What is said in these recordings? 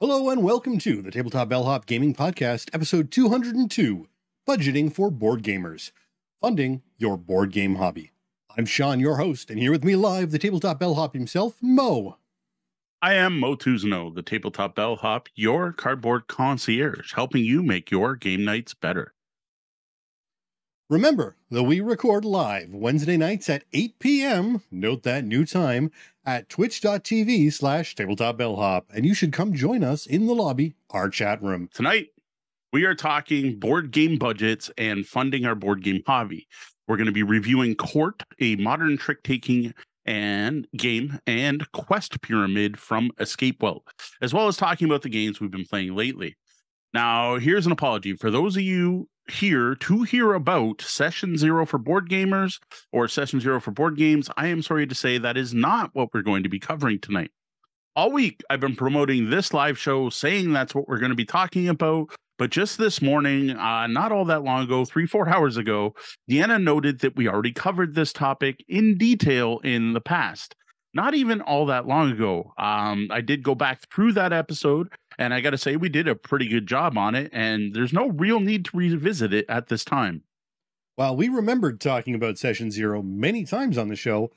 Hello and welcome to the Tabletop Bellhop Gaming Podcast, episode 202 Budgeting for Board Gamers, Funding Your Board Game Hobby. I'm Sean, your host, and here with me live, the Tabletop Bellhop himself, Moe. I am Moe Tousignant, the Tabletop Bellhop, your cardboard concierge, helping you make your game nights better. Remember that we record live Wednesday nights at 8 p.m. Note that new time at twitch.tv slash tabletop bellhop, and you should come join us in the lobby, our chat room. Tonight, we are talking board game budgets and funding our board game hobby. We're going to be reviewing Court, a modern trick taking and game and quest pyramid from Escape Welt, as well as talking about the games we've been playing lately. Now, here's an apology for those of you here to hear about session zero for board gamers or session zero for board games. I am sorry to say that is not what we're going to be covering tonight. All week, I've been promoting this live show, saying that's what we're going to be talking about. But just this morning, uh, not all that long ago, three, four hours ago, Deanna noted that we already covered this topic in detail in the past. Not even all that long ago. Um, I did go back through that episode, and I got to say, we did a pretty good job on it, and there's no real need to revisit it at this time. While we remembered talking about Session Zero many times on the show,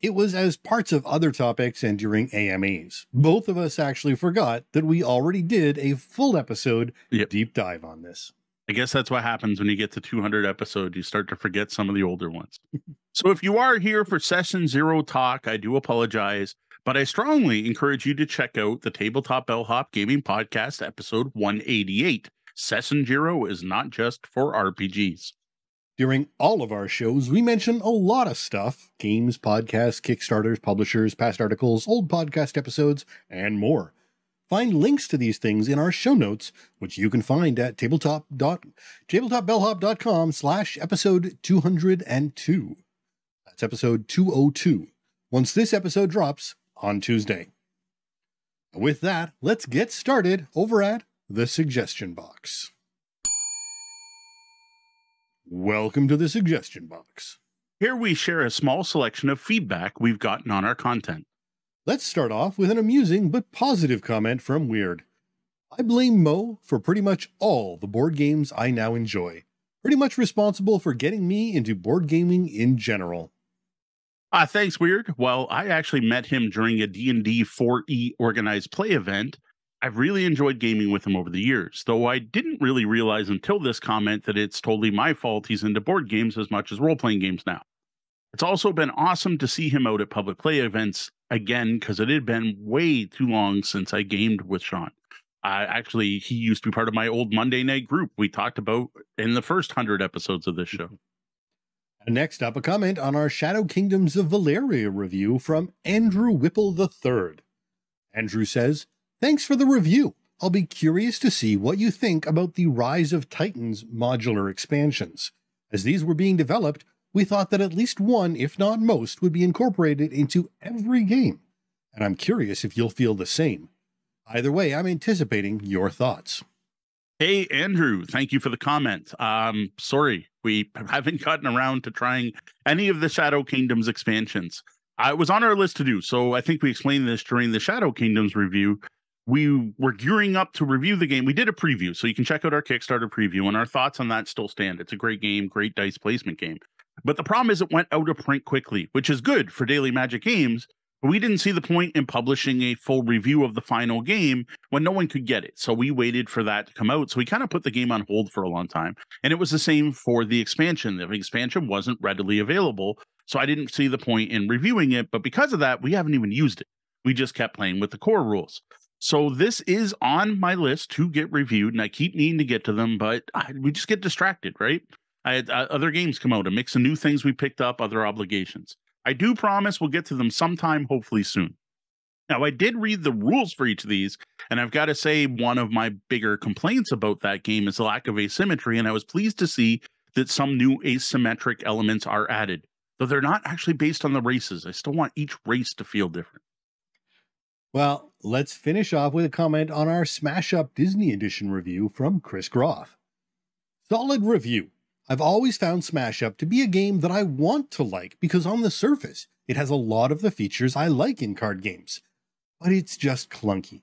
it was as parts of other topics and during AMAs. Both of us actually forgot that we already did a full episode Yep. deep dive on this. I guess that's what happens when you get to 200 episodes. You start to forget some of the older ones. so if you are here for session zero talk, I do apologize, but I strongly encourage you to check out the Tabletop Bellhop Gaming Podcast, episode 188. Session zero is not just for RPGs. During all of our shows, we mention a lot of stuff games, podcasts, Kickstarters, publishers, past articles, old podcast episodes, and more. Find links to these things in our show notes, which you can find at tabletop dot, tabletopbellhop.com slash episode 202. That's episode 202. Once this episode drops on Tuesday. With that, let's get started over at the suggestion box. Welcome to the suggestion box. Here we share a small selection of feedback we've gotten on our content. Let's start off with an amusing but positive comment from Weird. I blame Moe for pretty much all the board games I now enjoy. Pretty much responsible for getting me into board gaming in general. Ah, thanks, Weird. Well, I actually met him during a D&D 4E E organized play event. I've really enjoyed gaming with him over the years, though I didn't really realize until this comment that it's totally my fault he's into board games as much as role-playing games now. It's also been awesome to see him out at public play events again because it had been way too long since I gamed with Sean. Uh, actually, he used to be part of my old Monday night group we talked about in the first hundred episodes of this show. Next up, a comment on our Shadow Kingdoms of Valeria review from Andrew Whipple III. Andrew says, Thanks for the review. I'll be curious to see what you think about the Rise of Titans modular expansions. As these were being developed, we thought that at least one, if not most, would be incorporated into every game. And I'm curious if you'll feel the same. Either way, I'm anticipating your thoughts. Hey, Andrew, thank you for the comment. Um, sorry, we haven't gotten around to trying any of the Shadow Kingdoms expansions. It was on our list to do, so I think we explained this during the Shadow Kingdoms review. We were gearing up to review the game. We did a preview, so you can check out our Kickstarter preview, and our thoughts on that still stand. It's a great game, great dice placement game. But the problem is, it went out of print quickly, which is good for Daily Magic Games. But we didn't see the point in publishing a full review of the final game when no one could get it. So we waited for that to come out. So we kind of put the game on hold for a long time. And it was the same for the expansion. The expansion wasn't readily available. So I didn't see the point in reviewing it. But because of that, we haven't even used it. We just kept playing with the core rules. So this is on my list to get reviewed, and I keep needing to get to them, but I, we just get distracted, right? I had uh, other games come out, a mix of new things we picked up, other obligations. I do promise we'll get to them sometime, hopefully soon. Now, I did read the rules for each of these, and I've got to say, one of my bigger complaints about that game is the lack of asymmetry, and I was pleased to see that some new asymmetric elements are added, though they're not actually based on the races. I still want each race to feel different. Well, let's finish off with a comment on our Smash Up Disney Edition review from Chris Groff. Solid review. I've always found Smash Up to be a game that I want to like because on the surface, it has a lot of the features I like in card games. But it's just clunky.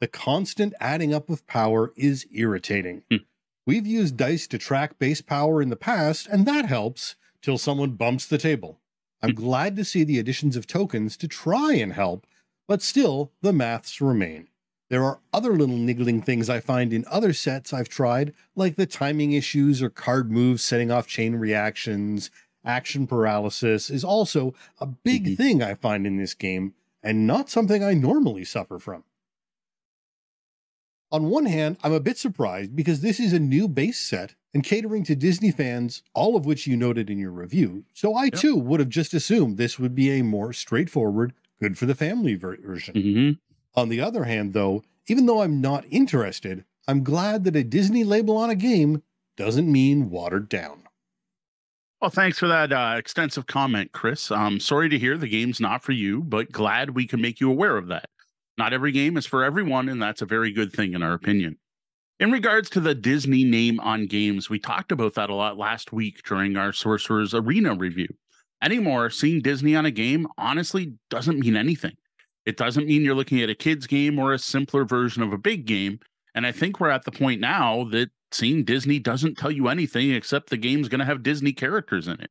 The constant adding up of power is irritating. Hmm. We've used dice to track base power in the past, and that helps till someone bumps the table. I'm glad to see the additions of tokens to try and help, but still, the maths remain. There are other little niggling things I find in other sets I've tried, like the timing issues or card moves setting off chain reactions. Action paralysis is also a big Mhm. thing I find in this game, and not something I normally suffer from. On one hand, I'm a bit surprised because this is a new base set and catering to Disney fans, all of which you noted in your review. So I too would have just assumed this would be a more straightforward, good for the family ver- version. hmm On the other hand, though, even though I'm not interested, I'm glad that a Disney label on a game doesn't mean watered down. Well, thanks for that uh, extensive comment, Chris. I'm sorry to hear the game's not for you, but glad we can make you aware of that. Not every game is for everyone, and that's a very good thing in our opinion. In regards to the Disney name on games, we talked about that a lot last week during our Sorcerer's Arena review. Anymore, seeing Disney on a game honestly doesn't mean anything. It doesn't mean you're looking at a kid's game or a simpler version of a big game. And I think we're at the point now that seeing Disney doesn't tell you anything except the game's going to have Disney characters in it.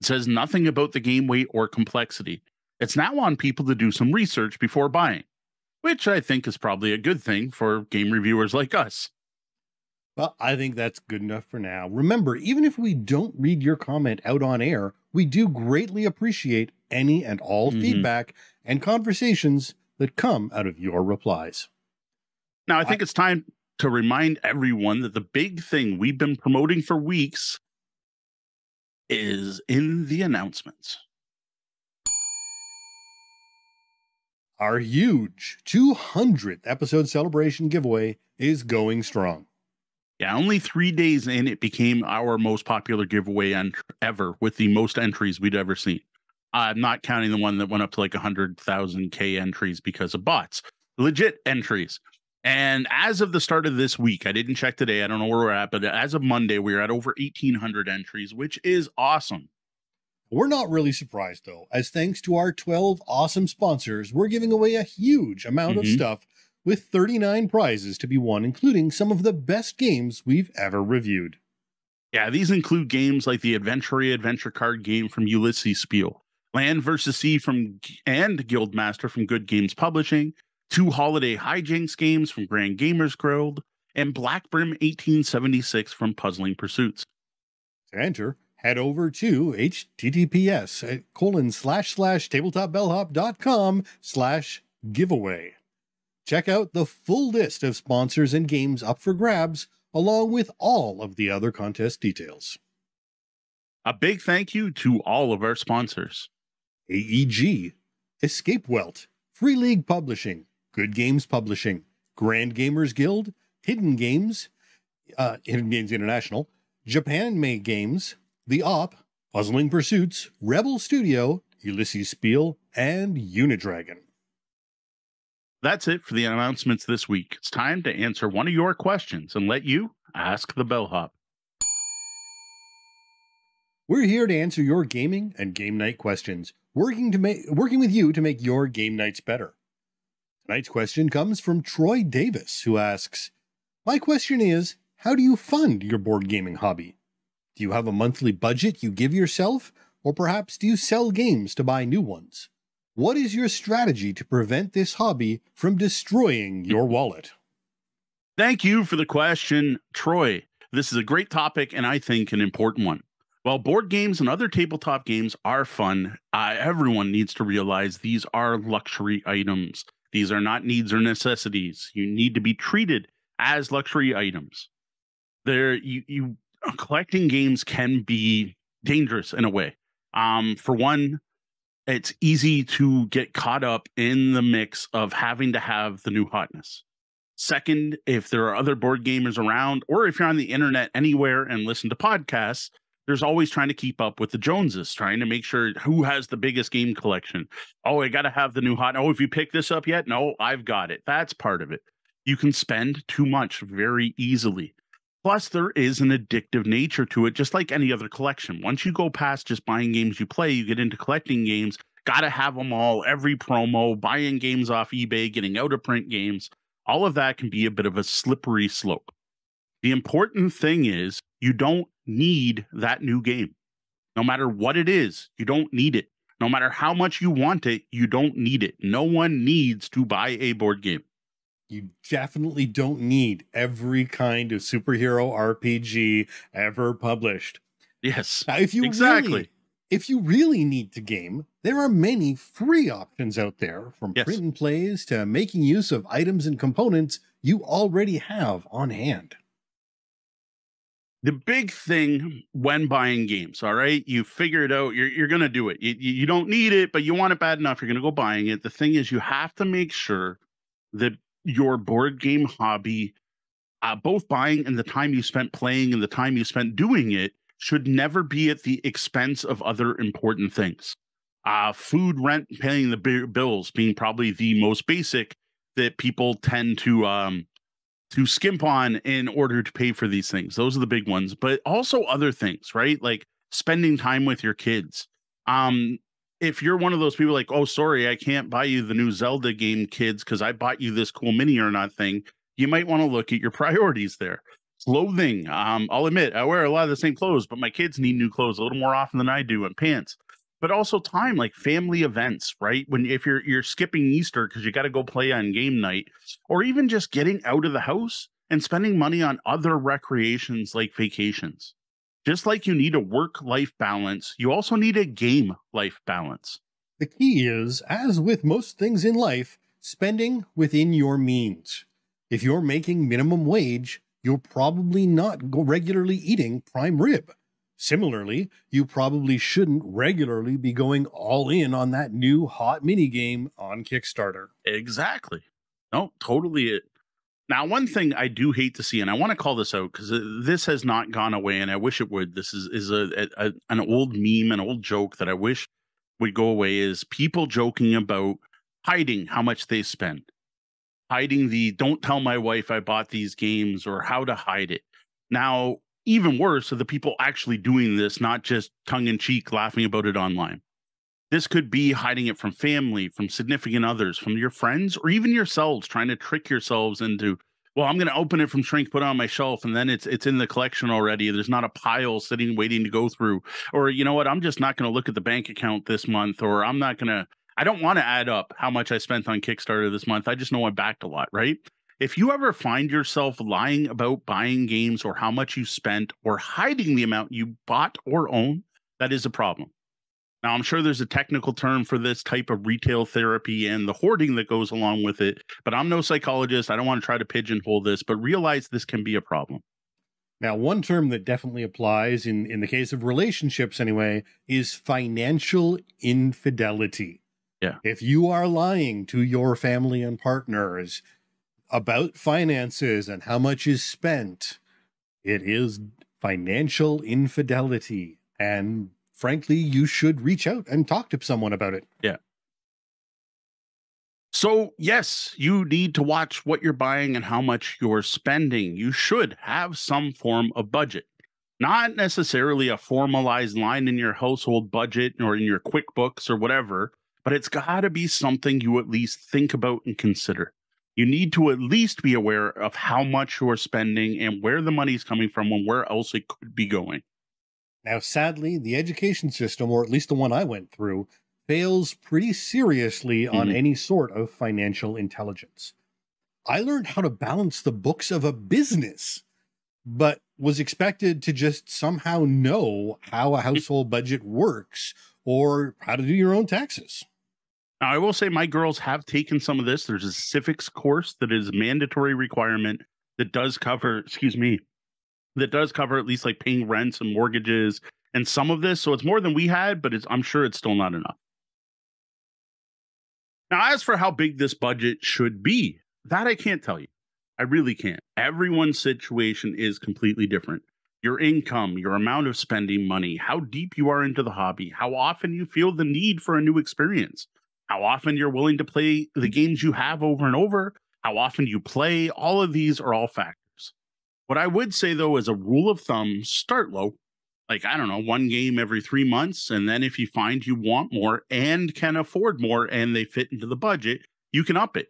It says nothing about the game weight or complexity. It's now on people to do some research before buying, which I think is probably a good thing for game reviewers like us. Well, I think that's good enough for now. Remember, even if we don't read your comment out on air, we do greatly appreciate any and all Mhm. feedback and conversations that come out of your replies. Now, I think it's time to remind everyone that the big thing we've been promoting for weeks is in the announcements. Our huge 200th episode celebration giveaway is going strong. Yeah, only three days in, it became our most popular giveaway ever with the most entries we'd ever seen. I'm not counting the one that went up to like 100,000 K entries because of bots, legit entries. And as of the start of this week, I didn't check today. I don't know where we're at, but as of Monday, we're at over 1,800 entries, which is awesome. We're not really surprised though, as thanks to our 12 awesome sponsors, we're giving away a huge amount of Mhm. stuff with 39 prizes to be won, including some of the best games we've ever reviewed. Yeah, these include games like the Adventure adventure card game from Ulisses Spiel, Land vs. Sea from and Guildmaster from Good Games Publishing, two holiday hijinks games from Grand Gamers Guild, and Blackbrim 1876 from Puzzling Pursuits. To enter, head over to https at colon slash slash tabletopbellhop.com slash giveaway. Check out the full list of sponsors and games up for grabs, along with all of the other contest details. A big thank you to all of our sponsors. AEG, Escape Welt, Free League Publishing, Good Games Publishing, Grand Gamers Guild, Hidden Games, uh, Hidden Games International, Japan Made Games, The Op, Puzzling Pursuits, Rebel Studio, Ulisses Spiel, and Unidragon. That's it for the announcements this week. It's time to answer one of your questions and let you ask the bellhop. We're here to answer your gaming and game night questions, working to make working with you to make your game nights better. Tonight's question comes from Troy Davis, who asks, "My question is, how do you fund your board gaming hobby? Do you have a monthly budget you give yourself, or perhaps do you sell games to buy new ones? What is your strategy to prevent this hobby from destroying your wallet?" Thank you for the question, Troy. This is a great topic and I think an important one. While board games and other tabletop games are fun, uh, everyone needs to realize these are luxury items. These are not needs or necessities. You need to be treated as luxury items. There, you, you collecting games can be dangerous in a way. Um, for one, it's easy to get caught up in the mix of having to have the new hotness. Second, if there are other board gamers around, or if you're on the internet anywhere and listen to podcasts, there's always trying to keep up with the Joneses, trying to make sure who has the biggest game collection. Oh, I got to have the new hot. Oh, have you picked this up yet? No, I've got it. That's part of it. You can spend too much very easily. Plus, there is an addictive nature to it, just like any other collection. Once you go past just buying games you play, you get into collecting games. Got to have them all, every promo, buying games off eBay, getting out of print games all of that can be a bit of a slippery slope. The important thing is you don't need that new game. No matter what it is, you don't need it. No matter how much you want it, you don't need it. No one needs to buy a board game. You definitely don't need every kind of superhero RPG ever published. Yes. Now, if you exactly. really, if you really need to game, there are many free options out there, from Yes. print and plays to making use of items and components you already have on hand. The big thing when buying games all right? You figure it out you're, you're gonna do it. You, you don't need it but you want it bad enough you're gonna go buying it. The thing is you have to make sure that your board game hobby uh, both buying and the time you spent playing and the time you spent doing it should never be at the expense of other important things. Uh, food rent paying the bills being probably the most basic that people tend to um, to skimp on in order to pay for these things. Those are the big ones, but also other things, right? Like spending time with your kids. Um, if you're one of those people like, oh, sorry, I can't buy you the new Zelda game, kids, because I bought you this cool mini or not thing, you might want to look at your priorities there. Clothing. Um, I'll admit, I wear a lot of the same clothes, but my kids need new clothes a little more often than I do, and pants. But also time, like family events, right? When if you're you're skipping Easter because you got to go play on game night, or even just getting out of the house and spending money on other recreations like vacations. Just like you need a work life balance, you also need a game life balance. The key is, as with most things in life, spending within your means. If you're making minimum wage, you're probably not regularly eating prime rib. Similarly, you probably shouldn't regularly be going all in on that new hot mini game on Kickstarter. Exactly. No, totally it. Now, one thing I do hate to see, and I want to call this out because this has not gone away, and I wish it would. This is is a, a an old meme, an old joke that I wish would go away. Is people joking about hiding how much they spend, hiding the "don't tell my wife I bought these games" or how to hide it. Now, even worse are the people actually doing this, not just tongue in cheek laughing about it online. This could be hiding it from family, from significant others, from your friends, or even yourselves, trying to trick yourselves into, well, I'm going to open it from shrink, put it on my shelf, and then it's it's in the collection already. There's not a pile sitting waiting to go through. Or you know what? I'm just not going to look at the bank account this month, or I'm not going to. I don't want to add up how much I spent on Kickstarter this month. I just know I backed a lot, right? If you ever find yourself lying about buying games or how much you spent or hiding the amount you bought or own, that is a problem. Now, I'm sure there's a technical term for this type of retail therapy and the hoarding that goes along with it, but I'm no psychologist. I don't want to try to pigeonhole this, but realize this can be a problem. Now, one term that definitely applies in, in the case of relationships anyway is financial infidelity. Yeah. If you are lying to your family and partners about finances and how much is spent, it is financial infidelity. And frankly, you should reach out and talk to someone about it. Yeah. So, yes, you need to watch what you're buying and how much you're spending. You should have some form of budget, not necessarily a formalized line in your household budget or in your QuickBooks or whatever, but it's got to be something you at least think about and consider. You need to at least be aware of how much you're spending and where the money is coming from and where else it could be going. Now, sadly, the education system, or at least the one I went through, fails pretty seriously on Mhm. any sort of financial intelligence. I learned how to balance the books of a business, but was expected to just somehow know how a household budget works or how to do your own taxes. Now, I will say my girls have taken some of this. There's a civics course that is a mandatory requirement that does cover, excuse me, that does cover at least like paying rents and mortgages and some of this. So it's more than we had, but it's I'm sure it's still not enough. Now, as for how big this budget should be, that I can't tell you. I really can't. Everyone's situation is completely different. Your income, your amount of spending money, how deep you are into the hobby, how often you feel the need for a new experience, how often you're willing to play the games you have over and over, how often you play, all of these are all factors. What I would say though, as a rule of thumb, start low. Like, I don't know, one game every three months. And then if you find you want more and can afford more and they fit into the budget, you can up it.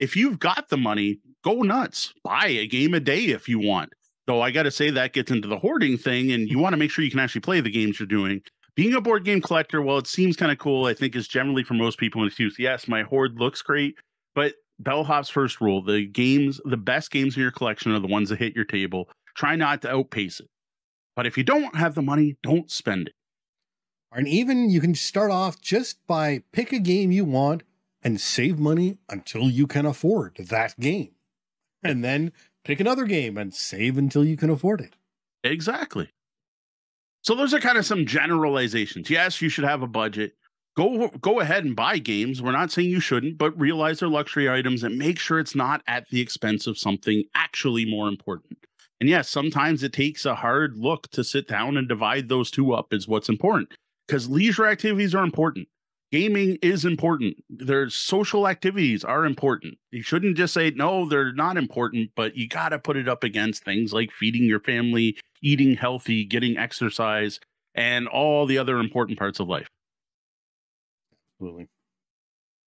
If you've got the money, go nuts. Buy a game a day if you want. Though I got to say that gets into the hoarding thing, and you want to make sure you can actually play the games you're doing. Being a board game collector, well, it seems kind of cool. I think is generally for most people an excuse. Yes, my hoard looks great, but Bellhop's first rule: the games, the best games in your collection are the ones that hit your table. Try not to outpace it. But if you don't have the money, don't spend it. And even you can start off just by pick a game you want and save money until you can afford that game. And then pick another game and save until you can afford it. Exactly. So those are kind of some generalizations. Yes, you should have a budget. Go go ahead and buy games. We're not saying you shouldn't, but realize they're luxury items and make sure it's not at the expense of something actually more important. And yes, sometimes it takes a hard look to sit down and divide those two up is what's important because leisure activities are important. Gaming is important. Their social activities are important. You shouldn't just say no, they're not important, but you got to put it up against things like feeding your family, eating healthy, getting exercise, and all the other important parts of life. Absolutely.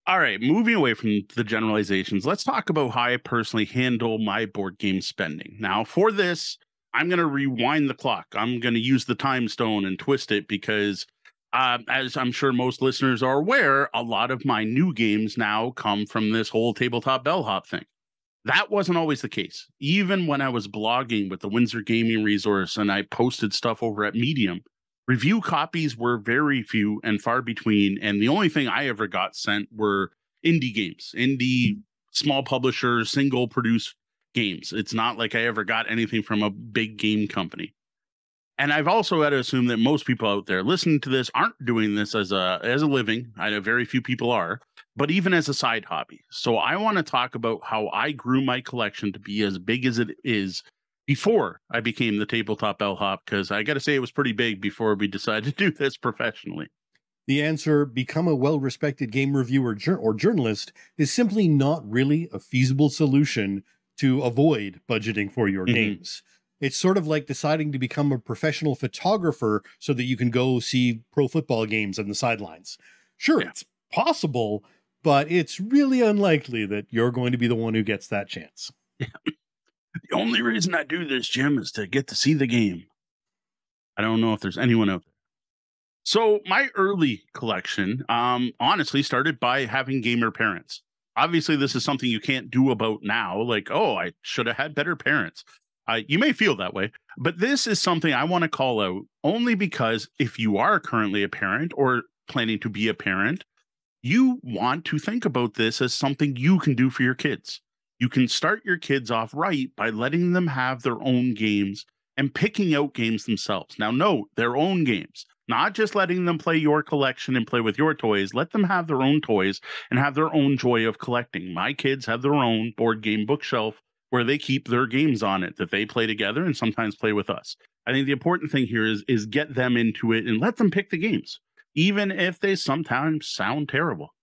All right, moving away from the generalizations, let's talk about how I personally handle my board game spending. Now, for this, I'm going to rewind the clock. I'm going to use the time stone and twist it because, uh, as I'm sure most listeners are aware, a lot of my new games now come from this whole tabletop bellhop thing. That wasn't always the case. Even when I was blogging with the Windsor Gaming Resource and I posted stuff over at Medium, review copies were very few and far between and the only thing i ever got sent were indie games indie small publishers single produce games. It's not like i ever got anything from a big game company. And i've also had to assume that most people out there listening to this aren't doing this as a as a living. I know very few people are but even as a side hobby so i want to talk about how i grew my collection to be as big as it is before I became the tabletop bellhop because I got to say it was pretty big before we decided to do this professionally. The answer, become a well respected game reviewer or journalist, is simply not really a feasible solution to avoid budgeting for your mm-hmm. games. It's sort of like deciding to become a professional photographer so that you can go see pro football games on the sidelines. Sure, yeah. it's possible, but it's really unlikely that you're going to be the one who gets that chance. The only reason I do this, Jim, is to get to see the game. I don't know if there's anyone out there. So my early collection, um, honestly, started by having gamer parents. Obviously, this is something you can't do about now. Like, oh, I should have had better parents. Uh, you may feel that way, but this is something I want to call out only because if you are currently a parent or planning to be a parent, you want to think about this as something you can do for your kids. You can start your kids off right by letting them have their own games and picking out games themselves. Now, note their own games, not just letting them play your collection and play with your toys. Let them have their own toys and have their own joy of collecting. My kids have their own board game bookshelf where they keep their games on it that they play together and sometimes play with us. I think the important thing here is is get them into it and let them pick the games, even if they sometimes sound terrible.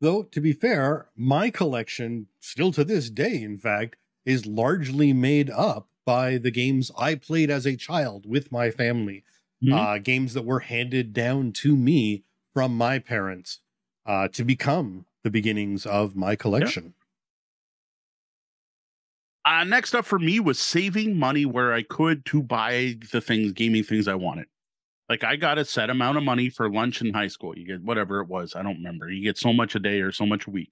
Though, to be fair, my collection, still to this day, in fact, is largely made up by the games I played as a child with my family. Mm-hmm. Uh, games that were handed down to me from my parents uh, to become the beginnings of my collection. Yeah. Uh, next up for me was saving money where I could to buy the things, gaming things I wanted. Like I got a set amount of money for lunch in high school. You get whatever it was. I don't remember. You get so much a day or so much a week.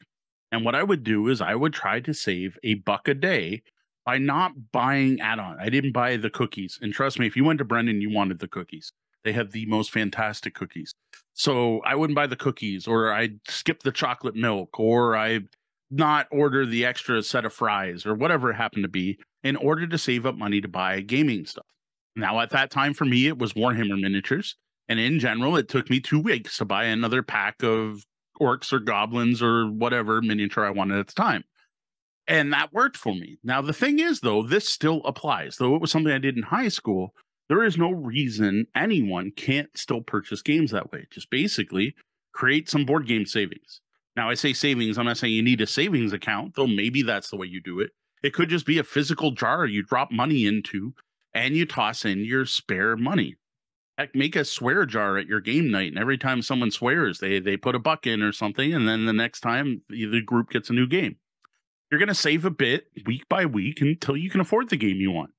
And what I would do is I would try to save a buck a day by not buying add-on. I didn't buy the cookies. And trust me, if you went to Brendan, you wanted the cookies. They have the most fantastic cookies. So I wouldn't buy the cookies, or I'd skip the chocolate milk, or I not order the extra set of fries, or whatever it happened to be, in order to save up money to buy gaming stuff. Now, at that time for me, it was Warhammer miniatures. And in general, it took me two weeks to buy another pack of orcs or goblins or whatever miniature I wanted at the time. And that worked for me. Now, the thing is, though, this still applies. Though it was something I did in high school, there is no reason anyone can't still purchase games that way. Just basically create some board game savings. Now, I say savings, I'm not saying you need a savings account, though maybe that's the way you do it. It could just be a physical jar you drop money into and you toss in your spare money. Heck, make a swear jar at your game night, and every time someone swears, they they put a buck in or something, and then the next time the group gets a new game. you're going to save a bit week by week until you can afford the game you want.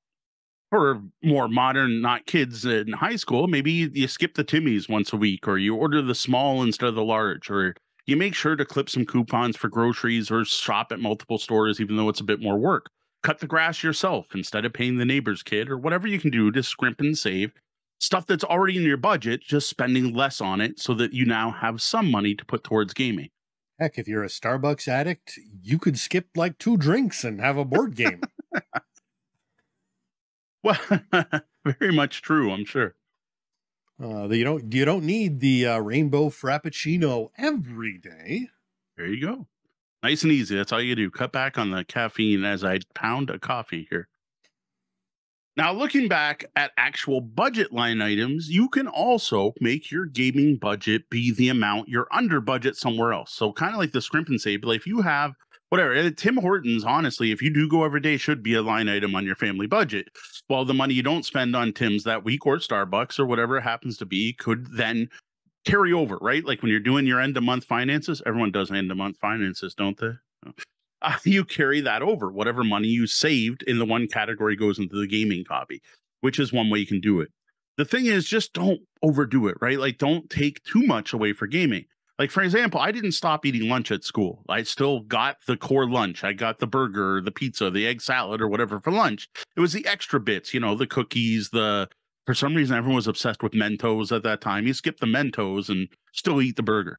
For more modern, not kids in high school, maybe you skip the Timmies once a week, or you order the small instead of the large, or you make sure to clip some coupons for groceries or shop at multiple stores, even though it's a bit more work. Cut the grass yourself instead of paying the neighbor's kid, or whatever you can do to scrimp and save stuff that's already in your budget, just spending less on it so that you now have some money to put towards gaming. Heck, if you're a Starbucks addict, you could skip like two drinks and have a board game. well, very much true, I'm sure. Uh, you don't you don't need the uh, rainbow frappuccino every day. There you go. Nice and easy. That's all you do. Cut back on the caffeine as I pound a coffee here. Now, looking back at actual budget line items, you can also make your gaming budget be the amount you're under budget somewhere else. So, kind of like the scrimp and save, like if you have whatever, Tim Hortons, honestly, if you do go every day, should be a line item on your family budget. While the money you don't spend on Tim's that week or Starbucks or whatever it happens to be could then carry over, right? Like when you're doing your end of month finances, everyone does end of month finances, don't they? uh, you carry that over. Whatever money you saved in the one category goes into the gaming copy, which is one way you can do it. The thing is, just don't overdo it, right? Like, don't take too much away for gaming. Like, for example, I didn't stop eating lunch at school. I still got the core lunch. I got the burger, the pizza, the egg salad, or whatever for lunch. It was the extra bits, you know, the cookies, the for some reason everyone was obsessed with Mentos at that time. You skip the Mentos and still eat the burger.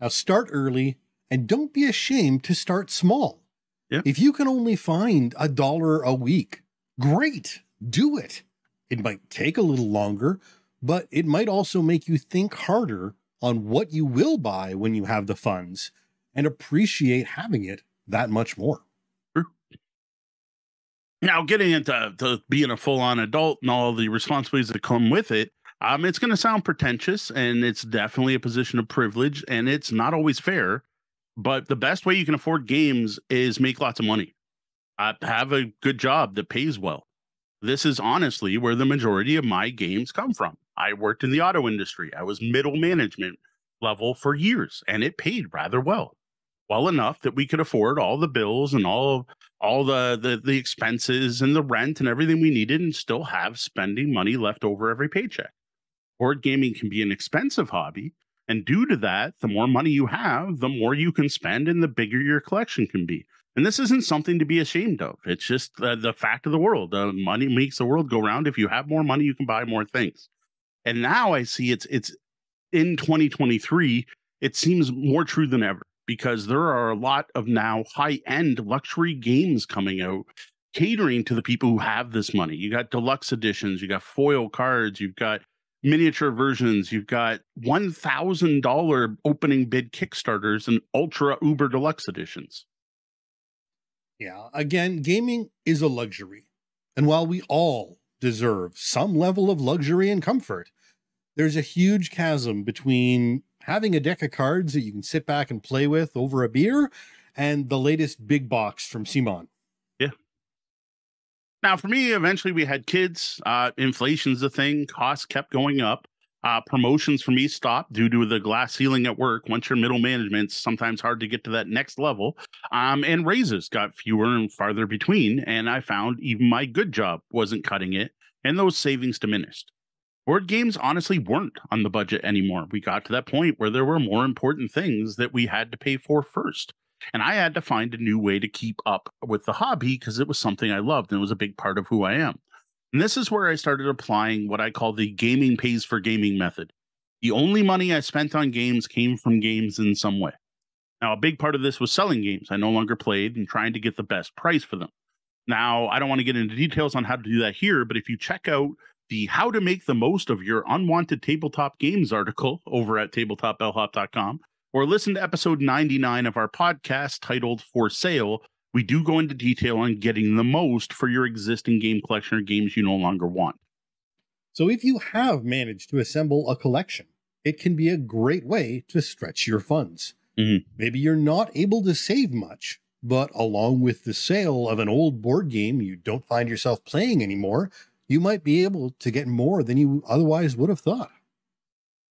Now start early, and don't be ashamed to start small. Yeah. If you can only find a dollar a week, great, do it. It might take a little longer, but it might also make you think harder on what you will buy when you have the funds and appreciate having it that much more. Now, getting into being a full on adult and all the responsibilities that come with it, um, it's going to sound pretentious and it's definitely a position of privilege and it's not always fair. But the best way you can afford games is make lots of money. Uh, have a good job that pays well. This is honestly where the majority of my games come from. I worked in the auto industry. I was middle management level for years and it paid rather well. Well enough that we could afford all the bills and all all the, the the expenses and the rent and everything we needed and still have spending money left over every paycheck. Board gaming can be an expensive hobby, and due to that, the more money you have, the more you can spend and the bigger your collection can be. And this isn't something to be ashamed of. It's just uh, the fact of the world. Uh, money makes the world go round. If you have more money, you can buy more things. And now I see it's it's in 2023, it seems more true than ever because there are a lot of now high-end luxury games coming out catering to the people who have this money. You got deluxe editions, you got foil cards, you've got miniature versions. You've got $1,000 opening bid Kickstarters and ultra uber deluxe editions. Yeah, again, gaming is a luxury. And while we all deserve some level of luxury and comfort, there's a huge chasm between having a deck of cards that you can sit back and play with over a beer and the latest big box from CMON. Yeah. Now, for me, eventually we had kids. Uh, inflation's a thing. Costs kept going up. Uh, promotions for me stopped due to the glass ceiling at work. Once you're middle management, it's sometimes hard to get to that next level. Um, and raises got fewer and farther between. And I found even my good job wasn't cutting it, and those savings diminished. Board games honestly weren't on the budget anymore. We got to that point where there were more important things that we had to pay for first. And I had to find a new way to keep up with the hobby because it was something I loved and it was a big part of who I am. And this is where I started applying what I call the gaming pays for gaming method. The only money I spent on games came from games in some way. Now, a big part of this was selling games I no longer played and trying to get the best price for them. Now, I don't want to get into details on how to do that here, but if you check out the How to Make the Most of Your Unwanted Tabletop Games article over at tabletopbellhop.com, or listen to episode 99 of our podcast titled For Sale, we do go into detail on getting the most for your existing game collection or games you no longer want. So, if you have managed to assemble a collection, it can be a great way to stretch your funds. Mm-hmm. Maybe you're not able to save much, but along with the sale of an old board game you don't find yourself playing anymore, you might be able to get more than you otherwise would have thought.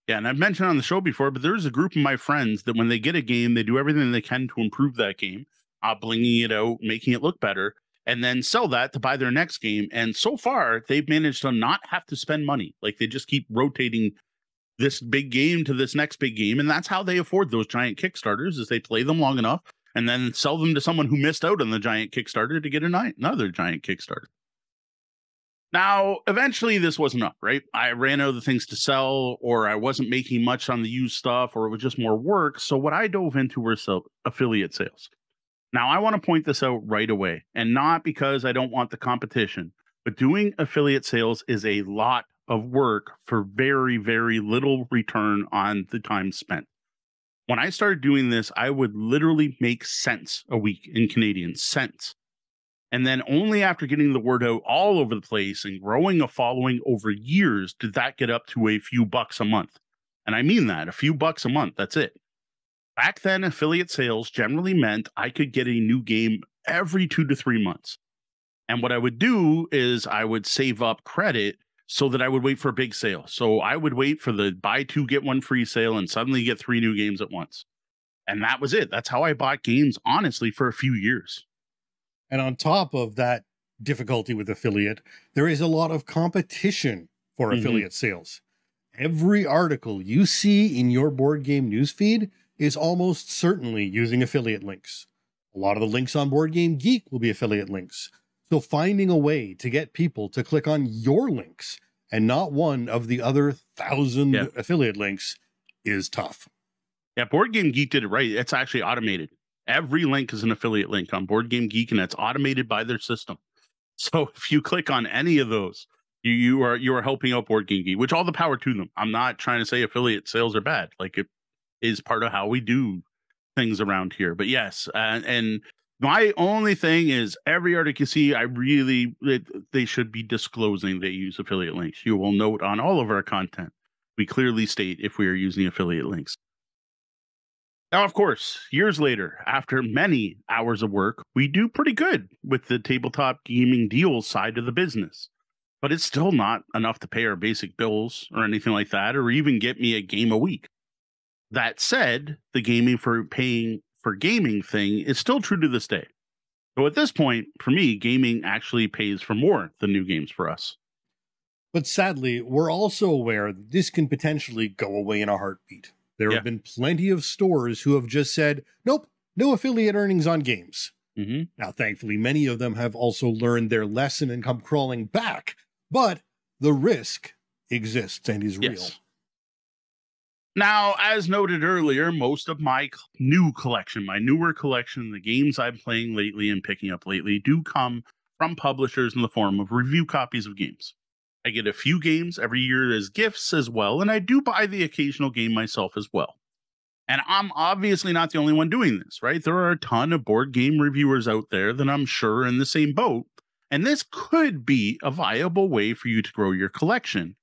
Yeah, and I've mentioned on the show before, but there's a group of my friends that when they get a game, they do everything they can to improve that game. uh, blinging it out, making it look better, and then sell that to buy their next game. And so far, they've managed to not have to spend money. Like they just keep rotating this big game to this next big game, and that's how they afford those giant Kickstarters. Is they play them long enough and then sell them to someone who missed out on the giant Kickstarter to get another giant Kickstarter. Now, eventually, this wasn't up, right? I ran out of things to sell, or I wasn't making much on the used stuff, or it was just more work. So, what I dove into were affiliate sales. Now, I want to point this out right away, and not because I don't want the competition, but doing affiliate sales is a lot of work for very, very little return on the time spent. When I started doing this, I would literally make cents a week in Canadian cents. And then only after getting the word out all over the place and growing a following over years did that get up to a few bucks a month. And I mean that a few bucks a month. That's it. Back then, affiliate sales generally meant I could get a new game every two to three months. And what I would do is I would save up credit so that I would wait for a big sale. So I would wait for the buy two, get one free sale and suddenly get three new games at once. And that was it. That's how I bought games, honestly, for a few years. And on top of that difficulty with affiliate, there is a lot of competition for mm-hmm. affiliate sales. Every article you see in your board game newsfeed is almost certainly using affiliate links. A lot of the links on Board Game Geek will be affiliate links. So finding a way to get people to click on your links and not one of the other thousand yeah. affiliate links is tough. Yeah, Board Game Geek did it right. It's actually automated. Every link is an affiliate link on Board Game Geek, and it's automated by their system. So if you click on any of those, you you are you are helping out Board Game Geek, which all the power to them. I'm not trying to say affiliate sales are bad. Like it is part of how we do things around here. But yes, uh, and my only thing is every article you see, I really they should be disclosing they use affiliate links. You will note on all of our content, we clearly state if we are using affiliate links. Now, of course, years later, after many hours of work, we do pretty good with the tabletop gaming deals side of the business. But it's still not enough to pay our basic bills or anything like that, or even get me a game a week. That said, the gaming for paying for gaming thing is still true to this day. So at this point, for me, gaming actually pays for more than new games for us. But sadly, we're also aware that this can potentially go away in a heartbeat. There yeah. have been plenty of stores who have just said, nope, no affiliate earnings on games. Mm-hmm. Now, thankfully, many of them have also learned their lesson and come crawling back, but the risk exists and is yes. real. Now, as noted earlier, most of my new collection, my newer collection, the games I'm playing lately and picking up lately, do come from publishers in the form of review copies of games. I get a few games every year as gifts as well, and I do buy the occasional game myself as well. And I'm obviously not the only one doing this, right? There are a ton of board game reviewers out there that I'm sure are in the same boat. And this could be a viable way for you to grow your collection.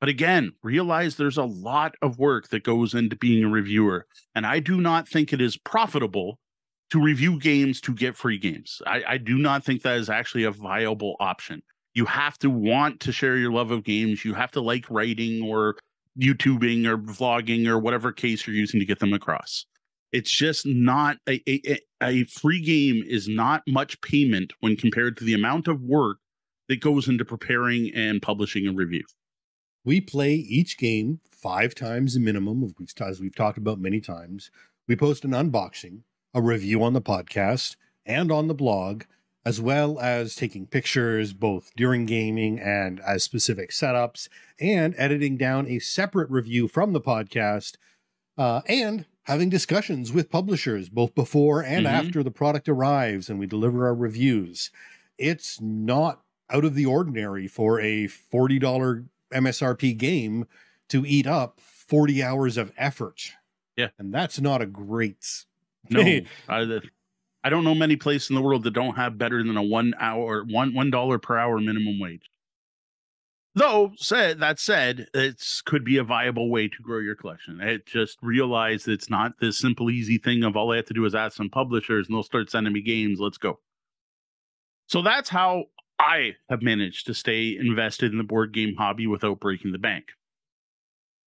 But again, realize there's a lot of work that goes into being a reviewer. And I do not think it is profitable to review games to get free games. I, I do not think that is actually a viable option you have to want to share your love of games. You have to like writing or YouTubing or vlogging or whatever case you're using to get them across. It's just not a, a, a free game is not much payment when compared to the amount of work that goes into preparing and publishing a review. We play each game five times a minimum, as we've talked about many times. We post an unboxing, a review on the podcast, and on the blog, as well as taking pictures both during gaming and as specific setups, and editing down a separate review from the podcast, uh, and having discussions with publishers both before and mm-hmm. after the product arrives and we deliver our reviews. It's not out of the ordinary for a $40 MSRP game to eat up 40 hours of effort. Yeah. And that's not a great. No, I, I don't know many places in the world that don't have better than a one hour one one dollar per hour minimum wage. Though said that said, it could be a viable way to grow your collection. It just realize it's not this simple, easy thing of all I have to do is ask some publishers and they'll start sending me games. Let's go. So that's how I have managed to stay invested in the board game hobby without breaking the bank.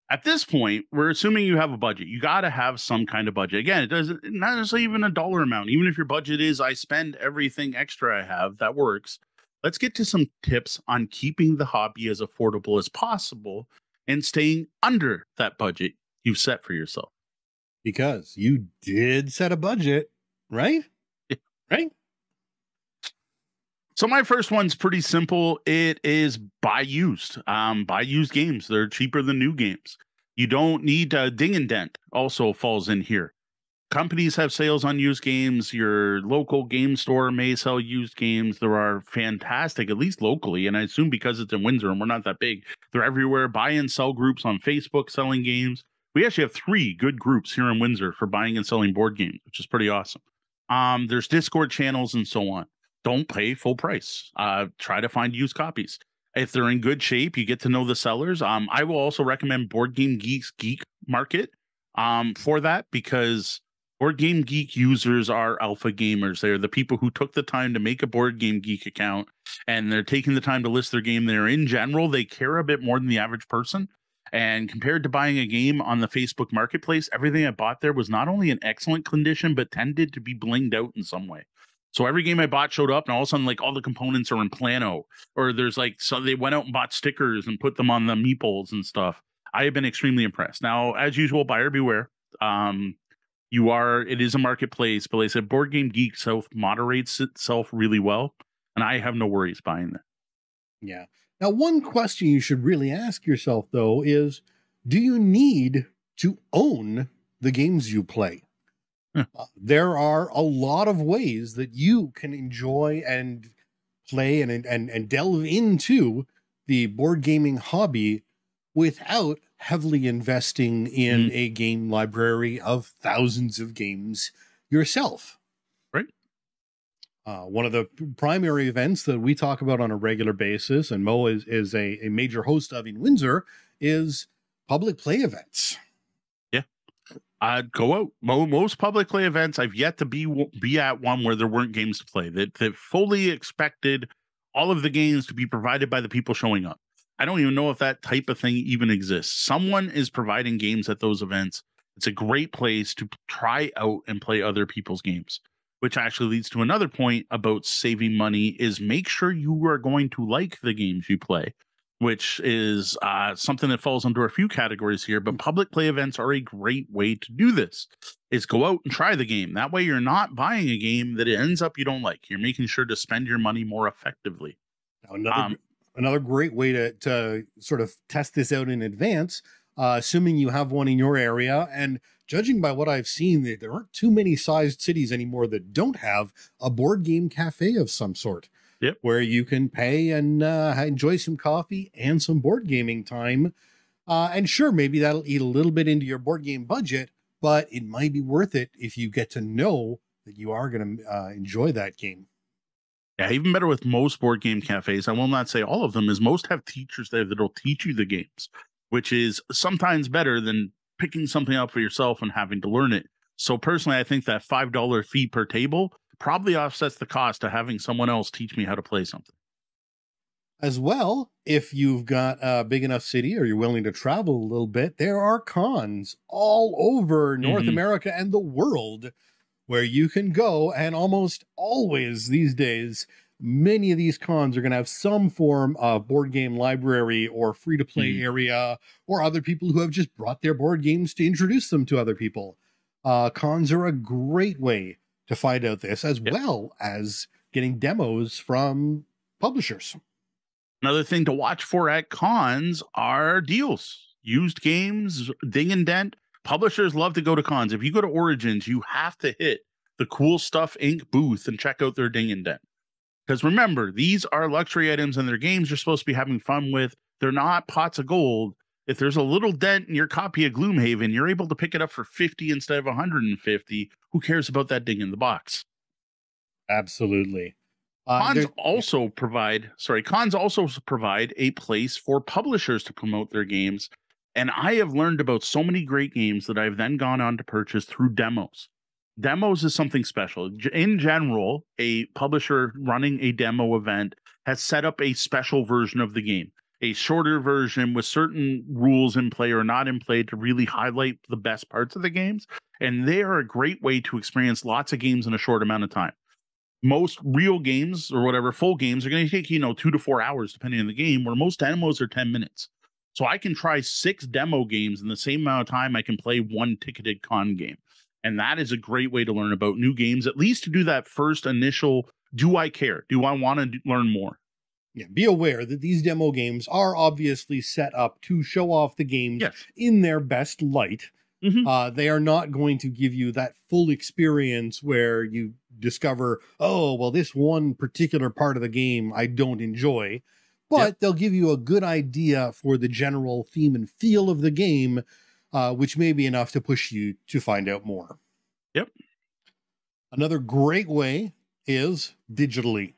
At this point, we're assuming you have a budget. You got to have some kind of budget. Again, it doesn't not necessarily even a dollar amount. Even if your budget is I spend everything extra I have, that works. Let's get to some tips on keeping the hobby as affordable as possible and staying under that budget you've set for yourself. Because you did set a budget, right? Yeah. Right? So my first one's pretty simple. It is buy used. Um, buy used games. They're cheaper than new games. You don't need a ding and dent. Also falls in here. Companies have sales on used games. Your local game store may sell used games. There are fantastic, at least locally, and I assume because it's in Windsor and we're not that big, they're everywhere. Buy and sell groups on Facebook selling games. We actually have three good groups here in Windsor for buying and selling board games, which is pretty awesome. Um, there's Discord channels and so on don't pay full price. Uh, try to find used copies. If they're in good shape, you get to know the sellers. Um, I will also recommend Board Game Geeks Geek Market um, for that because Board Game Geek users are alpha gamers. They're the people who took the time to make a Board Game Geek account and they're taking the time to list their game there. In general, they care a bit more than the average person. And compared to buying a game on the Facebook marketplace, everything I bought there was not only in excellent condition, but tended to be blinged out in some way. So every game I bought showed up, and all of a sudden, like all the components are in plano, or there's like so they went out and bought stickers and put them on the meeples and stuff. I have been extremely impressed. Now, as usual, buyer beware. Um, you are it is a marketplace, but like I said, Board Game Geek self moderates itself really well, and I have no worries buying that. Yeah. Now, one question you should really ask yourself though is, do you need to own the games you play? Uh, there are a lot of ways that you can enjoy and play and, and, and delve into the board gaming hobby without heavily investing in mm. a game library of thousands of games yourself. Right. Uh, one of the primary events that we talk about on a regular basis, and Moe is, is a, a major host of in Windsor, is public play events uh, go out. Most public play events, I've yet to be be at one where there weren't games to play. That that fully expected all of the games to be provided by the people showing up. I don't even know if that type of thing even exists. Someone is providing games at those events. It's a great place to try out and play other people's games, which actually leads to another point about saving money is make sure you are going to like the games you play which is uh, something that falls under a few categories here. But public play events are a great way to do this. Is go out and try the game. That way, you're not buying a game that it ends up you don't like. You're making sure to spend your money more effectively. Another um, another great way to to sort of test this out in advance, uh, assuming you have one in your area, and judging by what I've seen, there aren't too many sized cities anymore that don't have a board game cafe of some sort yep. where you can pay and uh, enjoy some coffee and some board gaming time. Uh, and sure, maybe that'll eat a little bit into your board game budget, but it might be worth it if you get to know that you are going to uh, enjoy that game. Yeah, even better with most board game cafes. I will not say all of them, is most have teachers there that'll teach you the games, which is sometimes better than picking something up for yourself and having to learn it. So personally, I think that five dollar fee per table probably offsets the cost of having someone else teach me how to play something. As well, if you've got a big enough city or you're willing to travel a little bit, there are cons all over North mm-hmm. America and the world where you can go. And almost always these days, many of these cons are going to have some form of board game library or free to play mm-hmm. area or other people who have just brought their board games to introduce them to other people. Uh, cons are a great way to find out this, as yep. well as getting demos from publishers. Another thing to watch for at cons are deals, used games, ding and dent. Publishers love to go to cons. If you go to Origins, you have to hit the Cool Stuff Inc. booth and check out their ding and dent. Because remember, these are luxury items and their games you're supposed to be having fun with. They're not pots of gold if there's a little dent in your copy of Gloomhaven, you're able to pick it up for 50 instead of 150. Who cares about that ding in the box? Absolutely. Uh, cons also provide, sorry, cons also provide a place for publishers to promote their games. And I have learned about so many great games that I've then gone on to purchase through demos. Demos is something special. In general, a publisher running a demo event has set up a special version of the game a shorter version with certain rules in play or not in play to really highlight the best parts of the games. And they are a great way to experience lots of games in a short amount of time. Most real games or whatever full games are going to take, you know, two to four hours, depending on the game, where most demos are 10 minutes. So I can try six demo games in the same amount of time I can play one ticketed con game. And that is a great way to learn about new games, at least to do that first initial do I care? Do I want to learn more? Yeah, be aware that these demo games are obviously set up to show off the games Yes. in their best light. Mhm. Uh, they are not going to give you that full experience where you discover, oh, well, this one particular part of the game I don't enjoy. But they'll give you a good idea for the general theme and feel of the game, uh, which may be enough to push you to find out more. Yep. Another great way is digitally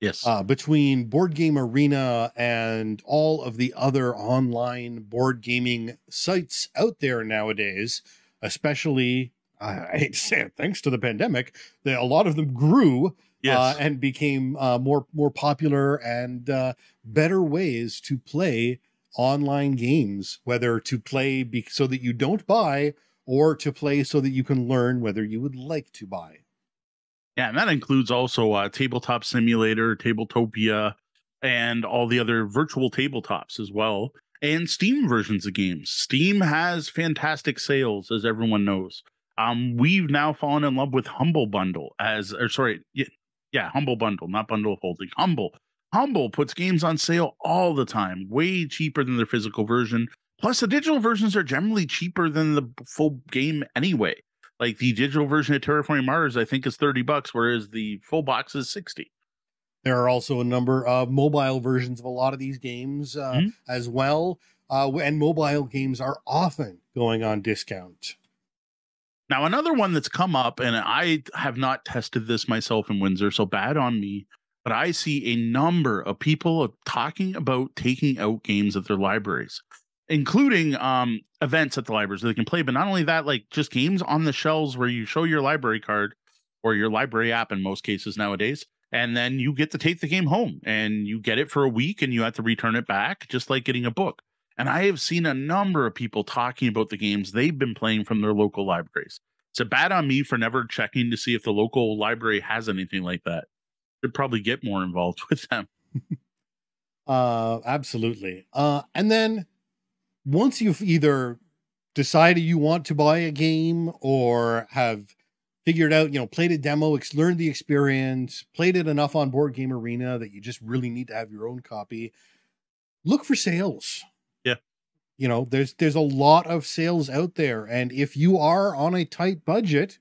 Yes. uh, between Board Game Arena and all of the other online board gaming sites out there nowadays, especially, I I hate to say it, thanks to the pandemic, that a lot of them grew yes. uh, and became uh, more more popular and uh, better ways to play online games, whether to play be- so that you don't buy or to play so that you can learn whether you would like to buy. Yeah, and that includes also uh, Tabletop Simulator, Tabletopia, and all the other virtual tabletops as well, and Steam versions of games. Steam has fantastic sales, as everyone knows. Um, we've now fallen in love with Humble Bundle as, or sorry, yeah, yeah, Humble Bundle, not Bundle of Holding. Humble, Humble puts games on sale all the time, way cheaper than their physical version. Plus, the digital versions are generally cheaper than the full game anyway like the digital version of Terraforming Mars, I think is 30 bucks, whereas the full box is 60. There are also a number of mobile versions of a lot of these games uh, Mhm. as well. Uh, and mobile games are often going on discount. Now, another one that's come up, and I have not tested this myself in Windsor, so bad on me, but I see a number of people talking about taking out games at their libraries, including um, events at the libraries that they can play. But not only that, like just games on the shelves where you show your library card or your library app in most cases nowadays. And then you get to take the game home and you get it for a week and you have to return it back, just like getting a book. And I have seen a number of people talking about the games they've been playing from their local libraries. It's a bad on me for never checking to see if the local library has anything like that. Should probably get more involved with them. Uh, absolutely. Uh, and then once you've either decided you want to buy a game or have figured out, you know, played a demo, ex- learned the experience, played it enough on Board Game Arena that you just really need to have your own copy, look for sales. Yeah. You know, there's there's a lot of sales out there, and if you are on a tight budget,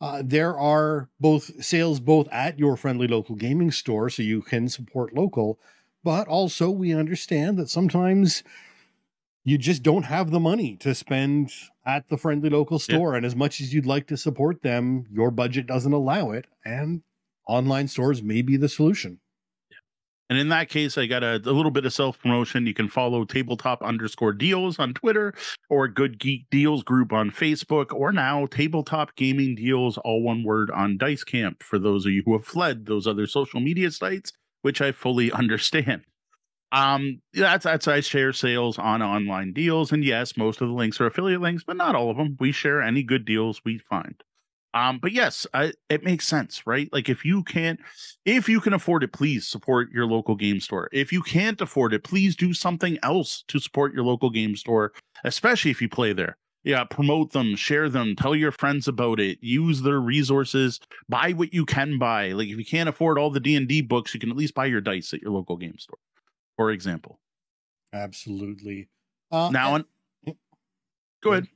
uh, there are both sales both at your friendly local gaming store, so you can support local, but also we understand that sometimes you just don't have the money to spend at the friendly local store. And as much as you'd like to support them your budget doesn't allow it. And online stores may be the solution. And in that case, I got a, a little bit of self promotion. You can follow tabletop underscore deals on Twitter or Good Geek Deals group on Facebook or now tabletop gaming deals, all one word on Dice Camp for those of you who have fled those other social media sites, which I fully understand. Um, that's that's I share sales on online deals, and yes, most of the links are affiliate links, but not all of them. We share any good deals we find. Um, but yes, I, it makes sense, right? Like if you can't, if you can afford it, please support your local game store. If you can't afford it, please do something else to support your local game store, especially if you play there. Yeah, promote them, share them, tell your friends about it, use their resources, buy what you can buy. Like if you can't afford all the D and D books, you can at least buy your dice at your local game store, for example. absolutely uh, Now, and- on, go ahead.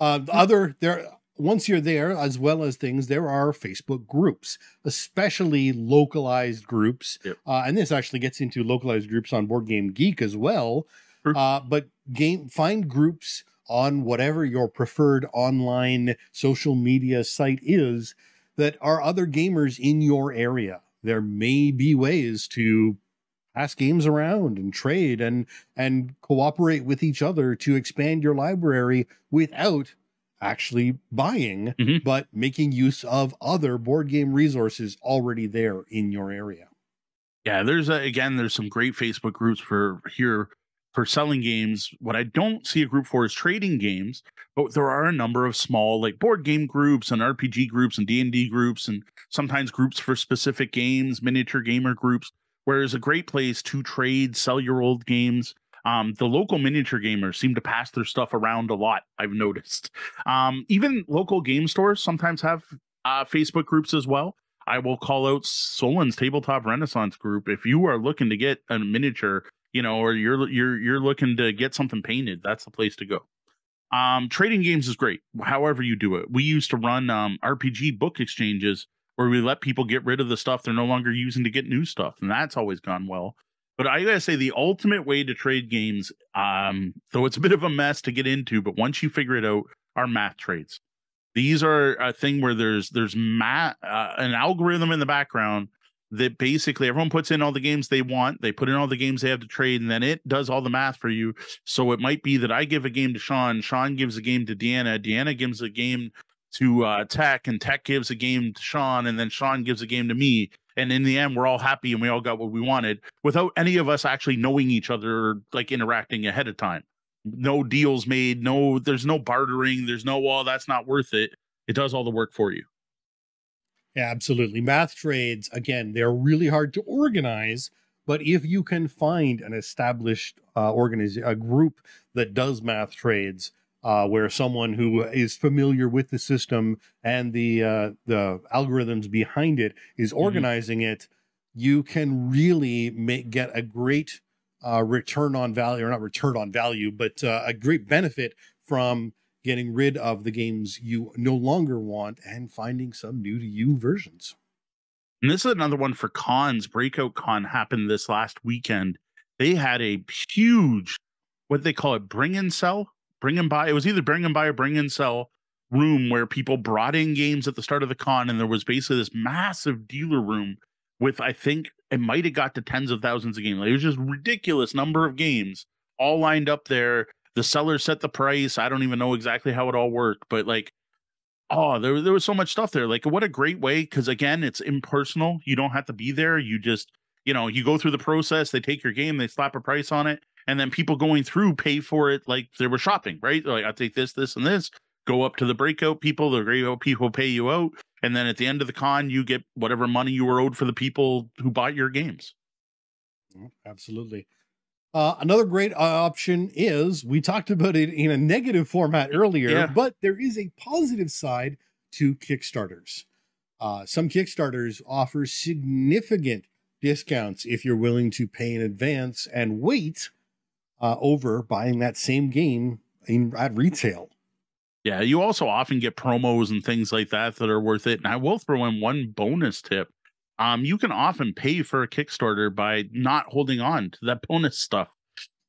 Uh, the other there, once you're there, as well as things, there are Facebook groups, especially localized groups. Yep. Uh, and this actually gets into localized groups on Board Game Geek as well. Uh, but game find groups on whatever your preferred online social media site is that are other gamers in your area. There may be ways to pass games around and trade and and cooperate with each other to expand your library without actually buying Mhm. but making use of other board game resources already there in your area Yeah, there's a, again, there's some great Facebook groups for here for selling games. What I don't see a group for is trading games, but there are a number of small like board game groups and RPG groups and D&D groups and sometimes groups for specific games, miniature gamer groups, where it's a great place to trade, sell your old games. Um, the local miniature gamers seem to pass their stuff around a lot. I've noticed. Um, even local game stores sometimes have uh, Facebook groups as well. I will call out Solon's Tabletop Renaissance group. If you are looking to get a miniature you know, or you're you're you're looking to get something painted, that's the place to go. Um, trading games is great, however you do it. We used to run um, RPG book exchanges where we let people get rid of the stuff they're no longer using to get new stuff, and that's always gone well. But I gotta say, the ultimate way to trade games, um, though it's a bit of a mess to get into, but once you figure it out, are math trades. These are a thing where there's there's math, uh, an algorithm in the background that basically everyone puts in all the games they want, they put in all the games they have to trade, and then it does all the math for you. So it might be that I give a game to Sean, Sean gives a game to Deanna, Deanna gives a game to uh, Tech, and Tech gives a game to Sean, and then Sean gives a game to me. And in the end, we're all happy and we all got what we wanted without any of us actually knowing each other, like interacting ahead of time. No deals made, no, there's no bartering, there's no, well, that's not worth it. It does all the work for you. Yeah, absolutely. Math trades, again, they're really hard to organize, but if you can find an established uh, organization, a group that does math trades, uh, where someone who is familiar with the system and the uh, the algorithms behind it is mm-hmm. organizing mm-hmm. it, you can really make get a great uh, return on value, or not return on value, but uh, a great benefit from getting rid of the games you no longer want and finding some new to you versions. And this is another one for cons. Breakout Con happened this last weekend. They had a huge, what they call it, bring and sell, bring and buy. It was either bring and buy or bring and sell room where people brought in games at the start of the con, and there was basically this massive dealer room with I think it might have got to tens of thousands of games. Like, it was just ridiculous number of games all lined up there the seller set the price. I don't even know exactly how it all worked, but like, oh, there, there was so much stuff there. Like, what a great way. Cause again, it's impersonal. You don't have to be there. You just, you know, you go through the process, they take your game, they slap a price on it, and then people going through pay for it like they were shopping, right? Like, I take this, this, and this, go up to the breakout people, the breakout people pay you out. And then at the end of the con, you get whatever money you were owed for the people who bought your games. Absolutely. Uh, another great uh, option is we talked about it in a negative format earlier, yeah. but there is a positive side to Kickstarters. Uh, some Kickstarters offer significant discounts if you're willing to pay in advance and wait uh, over buying that same game in, at retail. Yeah, you also often get promos and things like that that are worth it. And I will throw in one bonus tip um, you can often pay for a Kickstarter by not holding on to that bonus stuff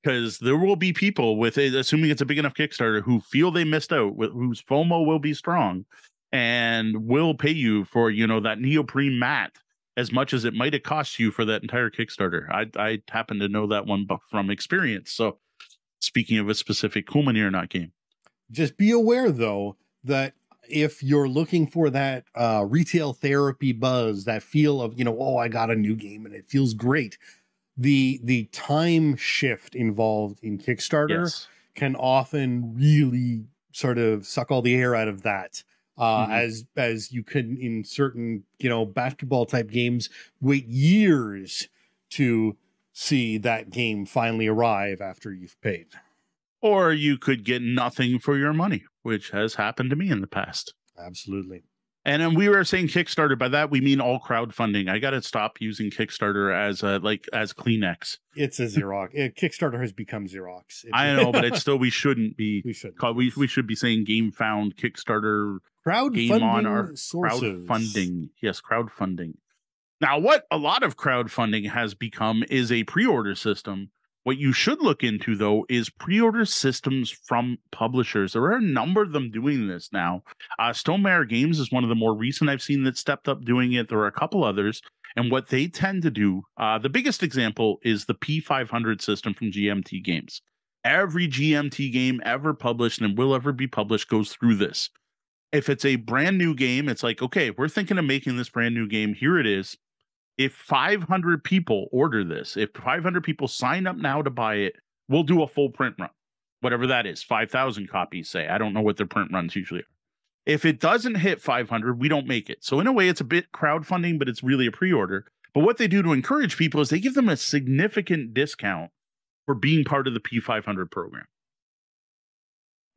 because there will be people with it, assuming it's a big enough Kickstarter, who feel they missed out, whose FOMO will be strong, and will pay you for you know that neoprene mat as much as it might have cost you for that entire Kickstarter. I I happen to know that one from experience. So, speaking of a specific Cool Mini or Not game, just be aware though that if you're looking for that uh, retail therapy buzz, that feel of, you know, oh, I got a new game and it feels great. The the time shift involved in Kickstarter yes. can often really sort of suck all the air out of that. Uh, mm-hmm. as as you can in certain you know basketball type games wait years to see that game finally arrive after you've paid or you could get nothing for your money, which has happened to me in the past. Absolutely. And then we were saying Kickstarter. By that we mean all crowdfunding. I got to stop using Kickstarter as a like as Kleenex. It's a Xerox. Kickstarter has become Xerox. I know, but it's still we shouldn't be. We should. We we should be saying GameFound Kickstarter crowdfunding game on our sources. crowdfunding. Yes, crowdfunding. Now, what a lot of crowdfunding has become is a pre-order system what you should look into, though, is pre order systems from publishers. There are a number of them doing this now. Uh, Stonemaier Games is one of the more recent I've seen that stepped up doing it. There are a couple others. And what they tend to do, uh, the biggest example is the P500 system from GMT Games. Every GMT game ever published and will ever be published goes through this. If it's a brand new game, it's like, okay, we're thinking of making this brand new game. Here it is if 500 people order this, if 500 people sign up now to buy it, we'll do a full print run, whatever that is, 5,000 copies, say. I don't know what their print runs usually are. If it doesn't hit 500, we don't make it. So, in a way, it's a bit crowdfunding, but it's really a pre order. But what they do to encourage people is they give them a significant discount for being part of the P500 program.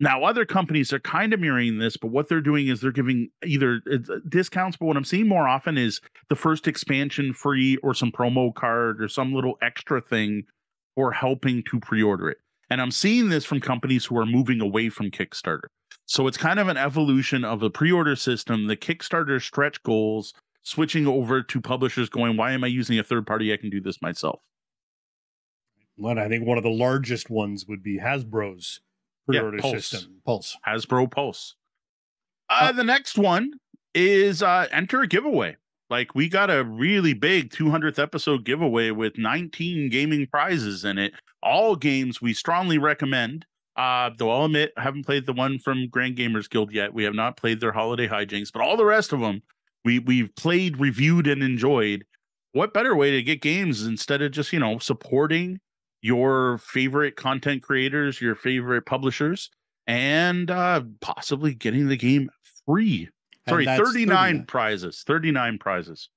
Now, other companies are kind of mirroring this, but what they're doing is they're giving either uh, discounts, but what I'm seeing more often is the first expansion free or some promo card or some little extra thing for helping to pre order it. And I'm seeing this from companies who are moving away from Kickstarter. So it's kind of an evolution of the pre order system, the Kickstarter stretch goals, switching over to publishers going, why am I using a third party? I can do this myself. Well, I think one of the largest ones would be Hasbro's pre-order yeah, Pulse. system, Pulse. Hasbro Pulse. Uh, uh, the next one is uh, enter a giveaway. Like we got a really big 200th episode giveaway with 19 gaming prizes in it. All games we strongly recommend. Uh, though I'll admit, I haven't played the one from Grand Gamers Guild yet. We have not played their holiday hijinks, but all the rest of them we we've played, reviewed, and enjoyed. What better way to get games instead of just you know supporting your favorite content creators, your favorite publishers, and uh, possibly getting the game free. Sorry, 39 prizes. 39 prizes.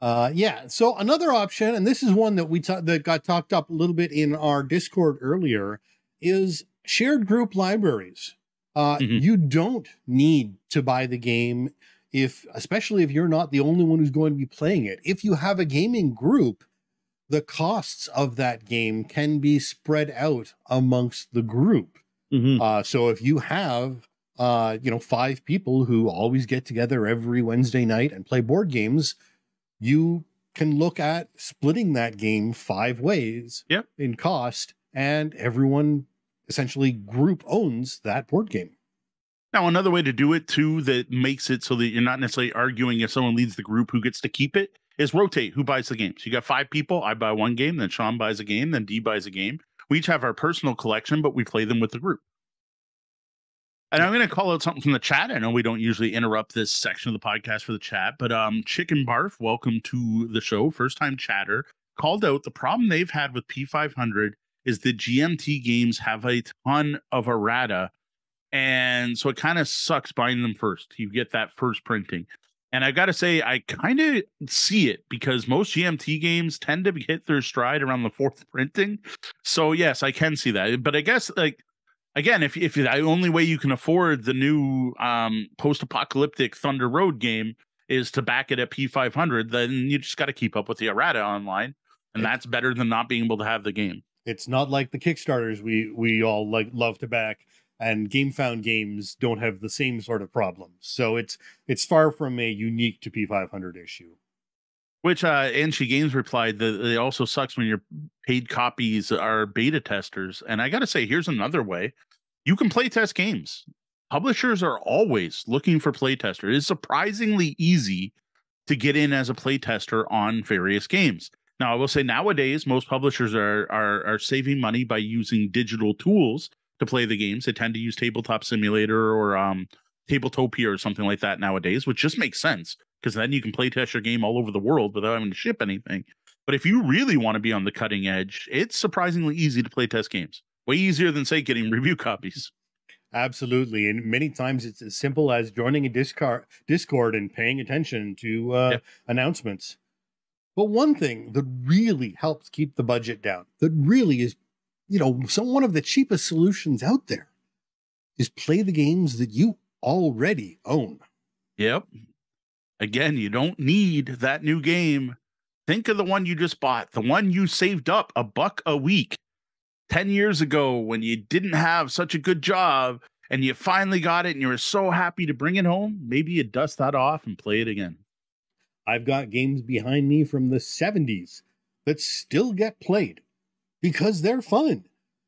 Uh, yeah. So another option, and this is one that we ta- that got talked up a little bit in our Discord earlier, is shared group libraries. Uh, mm-hmm. You don't need to buy the game if, especially if you're not the only one who's going to be playing it. If you have a gaming group, the costs of that game can be spread out amongst the group. Mm-hmm. Uh, so if you have, uh, you know, five people who always get together every Wednesday night and play board games, you can look at splitting that game five ways yep. in cost, and everyone essentially group owns that board game. Now, another way to do it too that makes it so that you're not necessarily arguing if someone leads the group who gets to keep it is rotate who buys the games. You got five people. I buy one game, then Sean buys a game, then D buys a game. We each have our personal collection, but we play them with the group. And I'm going to call out something from the chat. I know we don't usually interrupt this section of the podcast for the chat, but um, Chicken Barf, welcome to the show. First time chatter called out the problem they've had with P500 is the GMT games have a ton of errata. And so it kind of sucks buying them first. You get that first printing. And I've got to say, I kind of see it because most GMT games tend to hit their stride around the fourth printing. So yes, I can see that. But I guess like again, if if the only way you can afford the new um, post-apocalyptic Thunder Road game is to back it at P500, then you just got to keep up with the errata online, and that's better than not being able to have the game. It's not like the Kickstarters we we all like love to back and GameFound games don't have the same sort of problems. So it's it's far from a unique to P500 issue. Which uh Anshi Games replied that it also sucks when your paid copies are beta testers. And I gotta say, here's another way. You can play test games. Publishers are always looking for playtesters. It's surprisingly easy to get in as a playtester on various games. Now, I will say nowadays most publishers are, are are saving money by using digital tools to play the games. They tend to use Tabletop Simulator or um, Tabletopia or something like that nowadays, which just makes sense because then you can play test your game all over the world without having to ship anything. But if you really want to be on the cutting edge, it's surprisingly easy to play test games. Way easier than say getting review copies. Absolutely, and many times it's as simple as joining a Discord, Discord and paying attention to uh, yep. announcements. But one thing that really helps keep the budget down, that really is you know, some one of the cheapest solutions out there is play the games that you already own. Yep. Again, you don't need that new game. Think of the one you just bought, the one you saved up a buck a week 10 years ago when you didn't have such a good job and you finally got it and you were so happy to bring it home. Maybe you dust that off and play it again. I've got games behind me from the 70s that still get played because they're fun.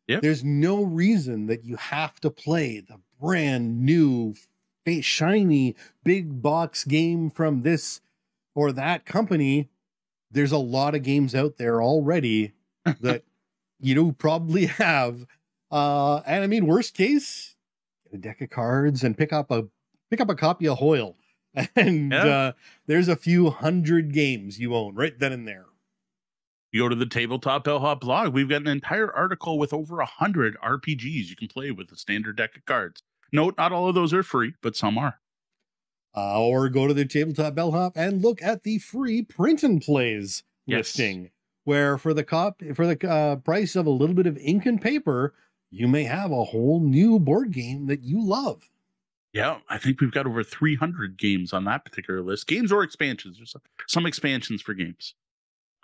Yep. There's no reason that you have to play the brand new, shiny, big box game from this or that company. There's a lot of games out there already that you know probably have. Uh, and I mean, worst case, get a deck of cards and pick up a pick up a copy of Hoyle and Yeah. uh, there's a few hundred games you own right then and there. You go to the tabletop bellhop blog, we've got an entire article with over a hundred RPGs you can play with a standard deck of cards. Note, not all of those are free, but some are. Uh, or go to the tabletop bellhop and look at the free print and plays Yes. listing, where for the cop for the uh, price of a little bit of ink and paper, you may have a whole new board game that you love. Yeah, I think we've got over 300 games on that particular list. Games or expansions. There's some, some expansions for games.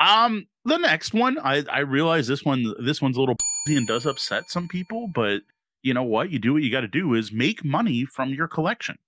Um, the next one, I I realize this one this one's a little and does upset some people, but you know what? You do what you got to do is make money from your collection.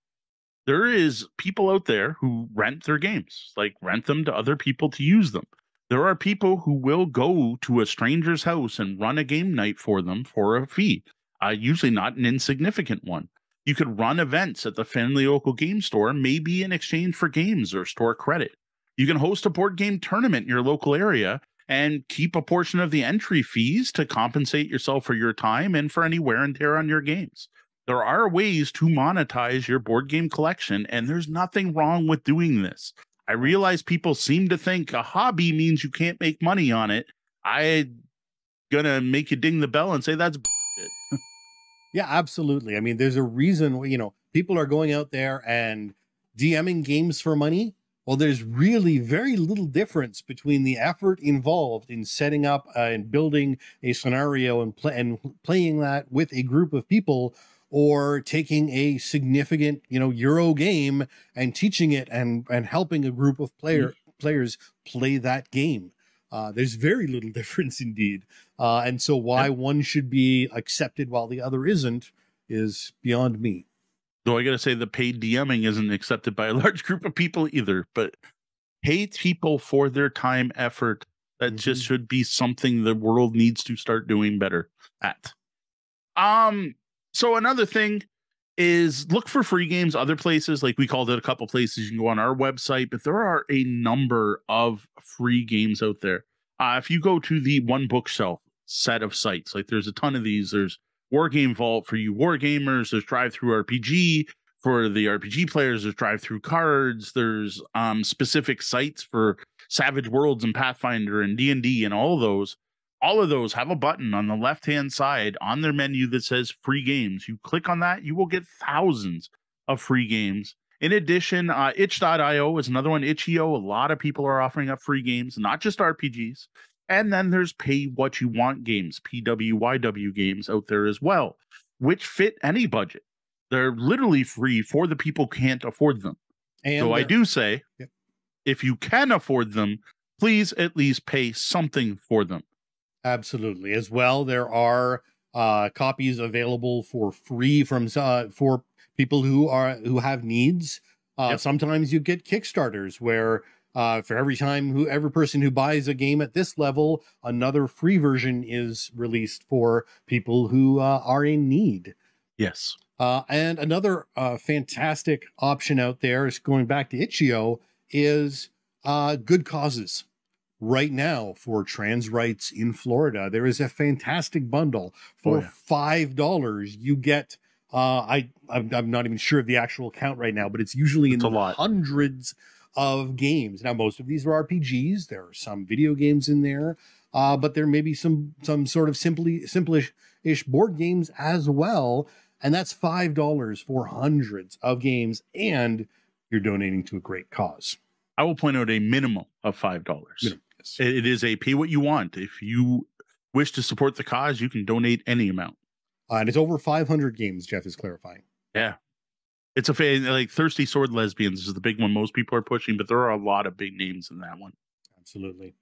There is people out there who rent their games, like rent them to other people to use them. There are people who will go to a stranger's house and run a game night for them for a fee, uh, usually not an insignificant one. You could run events at the Family Local Game Store, maybe in exchange for games or store credit. You can host a board game tournament in your local area and keep a portion of the entry fees to compensate yourself for your time and for any wear and tear on your games. There are ways to monetize your board game collection, and there's nothing wrong with doing this. I realize people seem to think a hobby means you can't make money on it. I gonna make you ding the bell and say that's bullshit. Yeah, absolutely. I mean, there's a reason, you know, people are going out there and DMing games for money. Well, there's really very little difference between the effort involved in setting up uh, and building a scenario and, pl- and playing that with a group of people or taking a significant, you know, Euro game and teaching it and, and helping a group of player, players play that game. Uh, there's very little difference indeed. Uh, and so why one should be accepted while the other isn't is beyond me. Though I gotta say the paid DMing isn't accepted by a large group of people either, but pay people for their time effort. That just Mhm. should be something the world needs to start doing better at. Um, so another thing is look for free games other places like we called it a couple places you can go on our website but there are a number of free games out there uh, if you go to the one bookshelf set of sites like there's a ton of these there's war game vault for you war gamers there's DriveThruRPG for the rpg players there's drive through cards there's um specific sites for savage worlds and pathfinder and d&d and all of those all of those have a button on the left hand side on their menu that says free games. You click on that, you will get thousands of free games. In addition, uh, itch.io is another one. Itch.io, a lot of people are offering up free games, not just RPGs. And then there's pay what you want games, PWYW games out there as well, which fit any budget. They're literally free for the people can't afford them. And so I do say, Yep. if you can afford them, please at least pay something for them. Absolutely. As well, there are uh, copies available for free from uh, for people who are who have needs. Uh, Yep. Sometimes you get Kickstarters where uh, for every time who every person who buys a game at this level, another free version is released for people who uh, are in need. Yes. Uh, and another uh, fantastic option out there is going back to Itch.io is uh, good causes. Right now, for trans rights in Florida, there is a fantastic bundle for Oh, yeah. five dollars. You get uh, I I'm, I'm not even sure of the actual count right now, but it's usually It's in a the lot. hundreds of games. Now, most of these are RPGs. There are some video games in there, uh, but there may be some some sort of simply simplish ish board games as well. And that's five dollars for hundreds of games, and you're donating to a great cause. I will point out a minimum of five dollars. Yes. It is a pay what you want. If you wish to support the cause, you can donate any amount. Uh, and it's over 500 games. Jeff is clarifying. It's a fa- like thirsty sword lesbians is the big one most people are pushing, but there are a lot of big names in that one. Absolutely.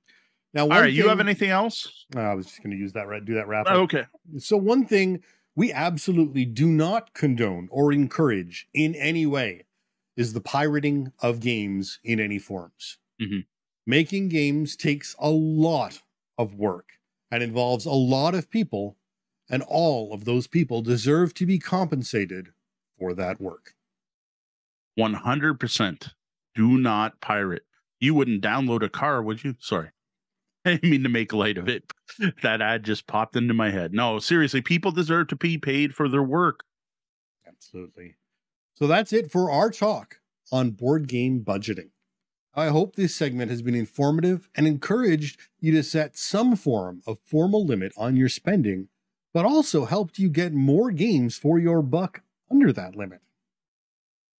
Now, All right, you have anything else? Uh, I was just going to use that. ra- Do that wrap up. Oh, okay. So one thing we absolutely do not condone or encourage in any way is the pirating of games in any forms. Mhm. Making games takes a lot of work and involves a lot of people, and all of those people deserve to be compensated for that work. One hundred percent. Do not pirate. You wouldn't download a car, would you? Sorry. I didn't mean to make light of it. That ad just popped into my head. No, seriously, people deserve to be paid for their work. Absolutely. So that's it for our talk on board game budgeting. I hope this segment has been informative and encouraged you to set some form of formal limit on your spending, but also helped you get more games for your buck under that limit.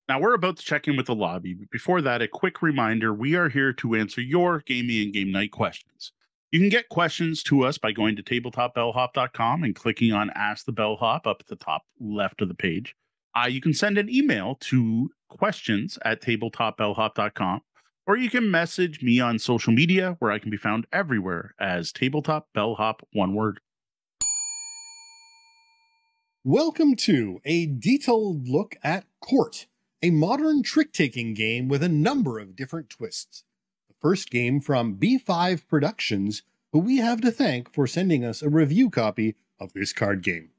Now we're about to check in with the lobby, but before that, a quick reminder we are here to answer your gaming and game night questions. You can get questions to us by going to tabletopbellhop.com and clicking on Ask the Bellhop up at the top left of the page. Uh, you can send an email to questions at tabletopbellhop.com, or you can message me on social media where I can be found everywhere as Tabletop Bellhop, one word. Welcome to a detailed look at Court, a modern trick taking game with a number of different twists. The first game from B5 Productions, who we have to thank for sending us a review copy of this card game.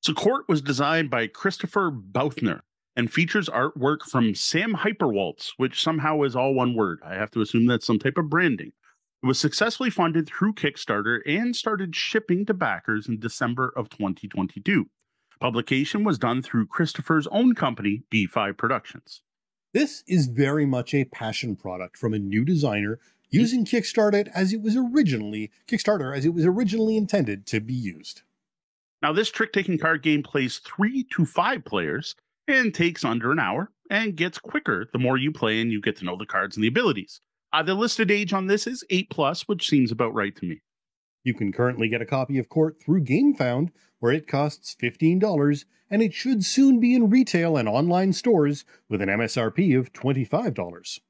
So, Court was designed by Christopher Bouthner and features artwork from Sam Hyperwaltz, which somehow is all one word. I have to assume that's some type of branding. It was successfully funded through Kickstarter and started shipping to backers in December of 2022. Publication was done through Christopher's own company, B5 Productions. This is very much a passion product from a new designer using Kickstarter as it was originally Kickstarter as it was originally intended to be used. Now, this trick taking card game plays three to five players and takes under an hour and gets quicker the more you play and you get to know the cards and the abilities. Uh, the listed age on this is 8 plus, which seems about right to me. You can currently get a copy of Court through GameFound, where it costs $15, and it should soon be in retail and online stores with an MSRP of $25.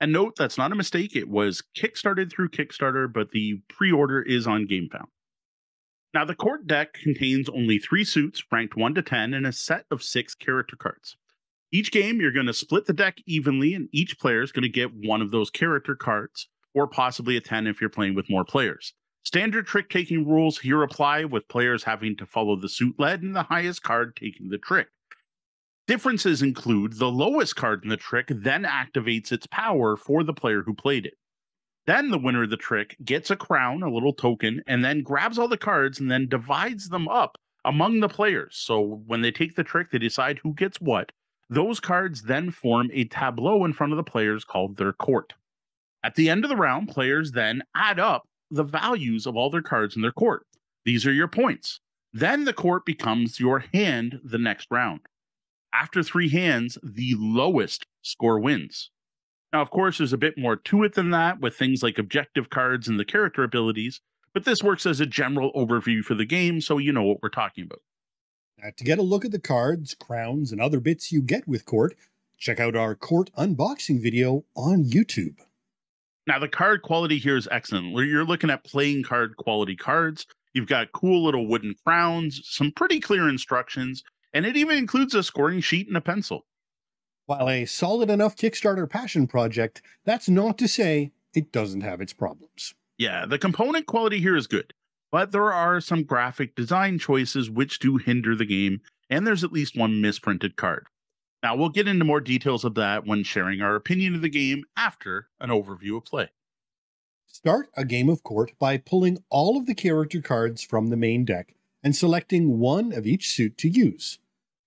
And note that's not a mistake. It was kickstarted through Kickstarter, but the pre order is on GameFound. Now, the court deck contains only three suits ranked 1 to 10 and a set of six character cards. Each game, you're going to split the deck evenly, and each player is going to get one of those character cards, or possibly a 10 if you're playing with more players. Standard trick taking rules here apply, with players having to follow the suit led and the highest card taking the trick. Differences include the lowest card in the trick then activates its power for the player who played it. Then the winner of the trick gets a crown, a little token, and then grabs all the cards and then divides them up among the players. So when they take the trick, they decide who gets what. Those cards then form a tableau in front of the players called their court. At the end of the round, players then add up the values of all their cards in their court. These are your points. Then the court becomes your hand the next round. After three hands, the lowest score wins. Now, of course, there's a bit more to it than that with things like objective cards and the character abilities, but this works as a general overview for the game, so you know what we're talking about. Now, to get a look at the cards, crowns, and other bits you get with Court, check out our Court unboxing video on YouTube. Now, the card quality here is excellent. You're looking at playing card quality cards. You've got cool little wooden crowns, some pretty clear instructions, and it even includes a scoring sheet and a pencil. While a solid enough Kickstarter passion project, that's not to say it doesn't have its problems. Yeah, the component quality here is good, but there are some graphic design choices which do hinder the game, and there's at least one misprinted card. Now, we'll get into more details of that when sharing our opinion of the game after an overview of play. Start a game of court by pulling all of the character cards from the main deck and selecting one of each suit to use.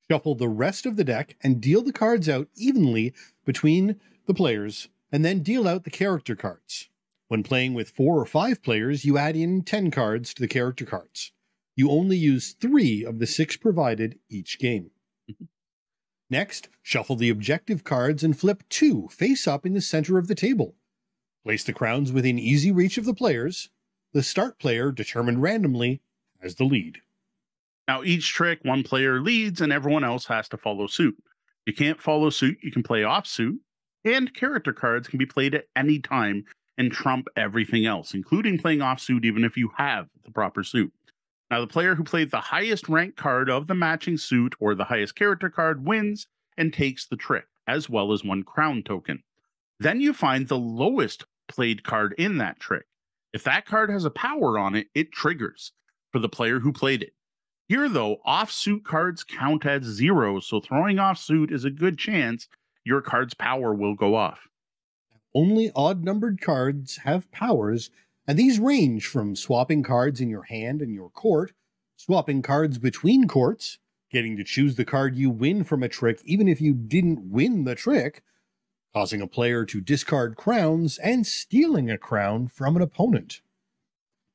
Shuffle the rest of the deck and deal the cards out evenly between the players, and then deal out the character cards. When playing with four or five players, you add in 10 cards to the character cards. You only use three of the six provided each game. Next, shuffle the objective cards and flip two face up in the center of the table. Place the crowns within easy reach of the players. The start player, determined randomly, has the lead. Now, each trick, one player leads and everyone else has to follow suit. You can't follow suit, you can play off suit, and character cards can be played at any time and trump everything else, including playing off suit even if you have the proper suit. Now, the player who played the highest ranked card of the matching suit or the highest character card wins and takes the trick, as well as one crown token. Then you find the lowest played card in that trick. If that card has a power on it, it triggers for the player who played it. Here, though, offsuit cards count as zero, so throwing off suit is a good chance your card's power will go off. Only odd numbered cards have powers, and these range from swapping cards in your hand and your court, swapping cards between courts, getting to choose the card you win from a trick even if you didn't win the trick, causing a player to discard crowns and stealing a crown from an opponent.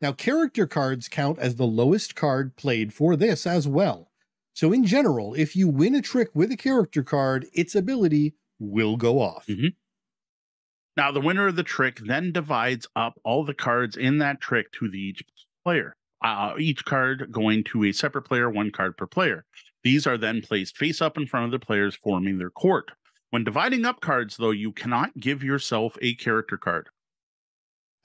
Now, character cards count as the lowest card played for this as well. So, in general, if you win a trick with a character card, its ability will go off. Mm-hmm. Now, the winner of the trick then divides up all the cards in that trick to the each player. Uh, each card going to a separate player, one card per player. These are then placed face up in front of the players, forming their court. When dividing up cards, though, you cannot give yourself a character card.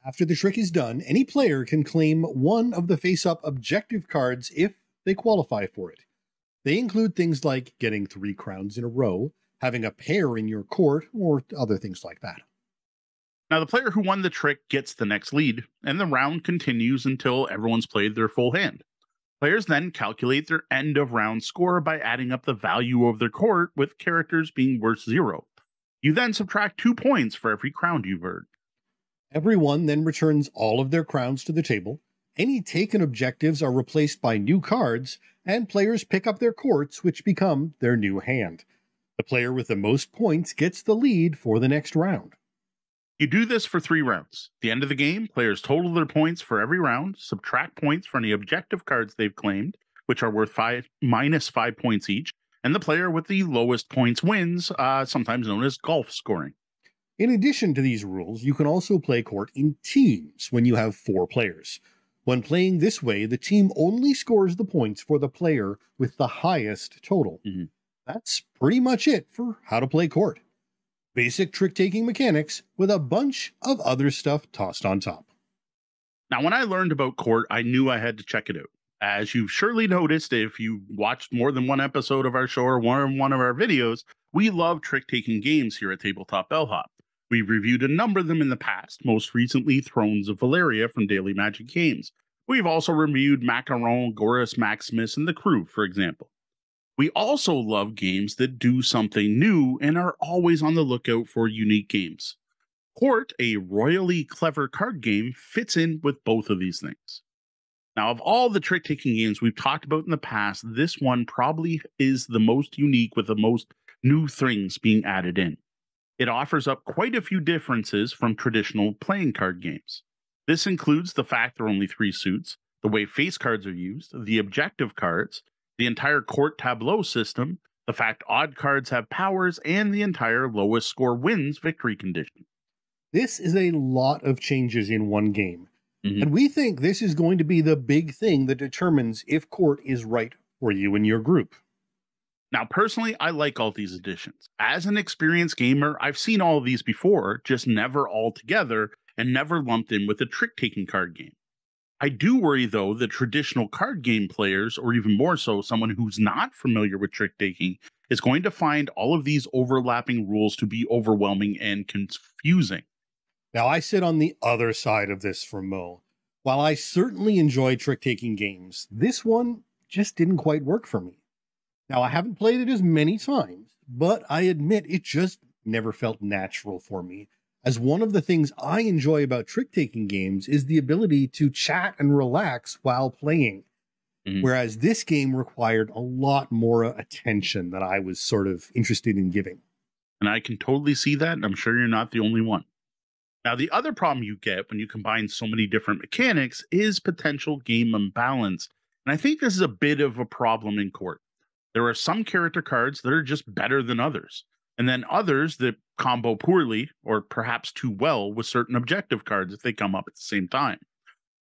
After the trick is done, any player can claim one of the face up objective cards if they qualify for it. They include things like getting three crowns in a row, having a pair in your court, or other things like that. Now, the player who won the trick gets the next lead, and the round continues until everyone's played their full hand. Players then calculate their end of round score by adding up the value of their court with characters being worth zero. You then subtract two points for every crown you've earned. Everyone then returns all of their crowns to the table. Any taken objectives are replaced by new cards, and players pick up their courts, which become their new hand. The player with the most points gets the lead for the next round. You do this for three rounds. At the end of the game, players total their points for every round, subtract points for any objective cards they've claimed, which are worth five minus five points each, and the player with the lowest points wins, uh, sometimes known as golf scoring. In addition to these rules, you can also play court in teams when you have four players. When playing this way, the team only scores the points for the player with the highest total. Mm-hmm. That's pretty much it for how to play court basic trick taking mechanics with a bunch of other stuff tossed on top. Now, when I learned about Court, I knew I had to check it out. As you've surely noticed, if you watched more than one episode of our show or one, one of our videos, we love trick taking games here at Tabletop Bellhop. We've reviewed a number of them in the past, most recently Thrones of Valeria from Daily Magic Games. We've also reviewed Macaron, Gorus Maximus, and the crew, for example. We also love games that do something new and are always on the lookout for unique games. Court, a royally clever card game, fits in with both of these things. Now, of all the trick taking games we've talked about in the past, this one probably is the most unique with the most new things being added in. It offers up quite a few differences from traditional playing card games. This includes the fact there are only three suits, the way face cards are used, the objective cards, the entire court tableau system, the fact odd cards have powers, and the entire lowest score wins victory condition. This is a lot of changes in one game. Mhm. And we think this is going to be the big thing that determines if court is right for you and your group. Now, personally, I like all these additions. As an experienced gamer, I've seen all of these before, just never all together and never lumped in with a trick taking card game. I do worry, though, that traditional card game players, or even more so, someone who's not familiar with trick taking, is going to find all of these overlapping rules to be overwhelming and confusing. Now, I sit on the other side of this for Moe. While I certainly enjoy trick taking games, this one just didn't quite work for me. Now, I haven't played it as many times, but I admit it just never felt natural for me. As one of the things I enjoy about trick taking games is the ability to chat and relax while playing. Mhm. Whereas this game required a lot more attention than I was sort of interested in giving. And I can totally see that. And I'm sure you're not the only one. Now, the other problem you get when you combine so many different mechanics is potential game imbalance. And I think this is a bit of a problem in court. There are some character cards that are just better than others, and then others that combo poorly or perhaps too well with certain objective cards if they come up at the same time.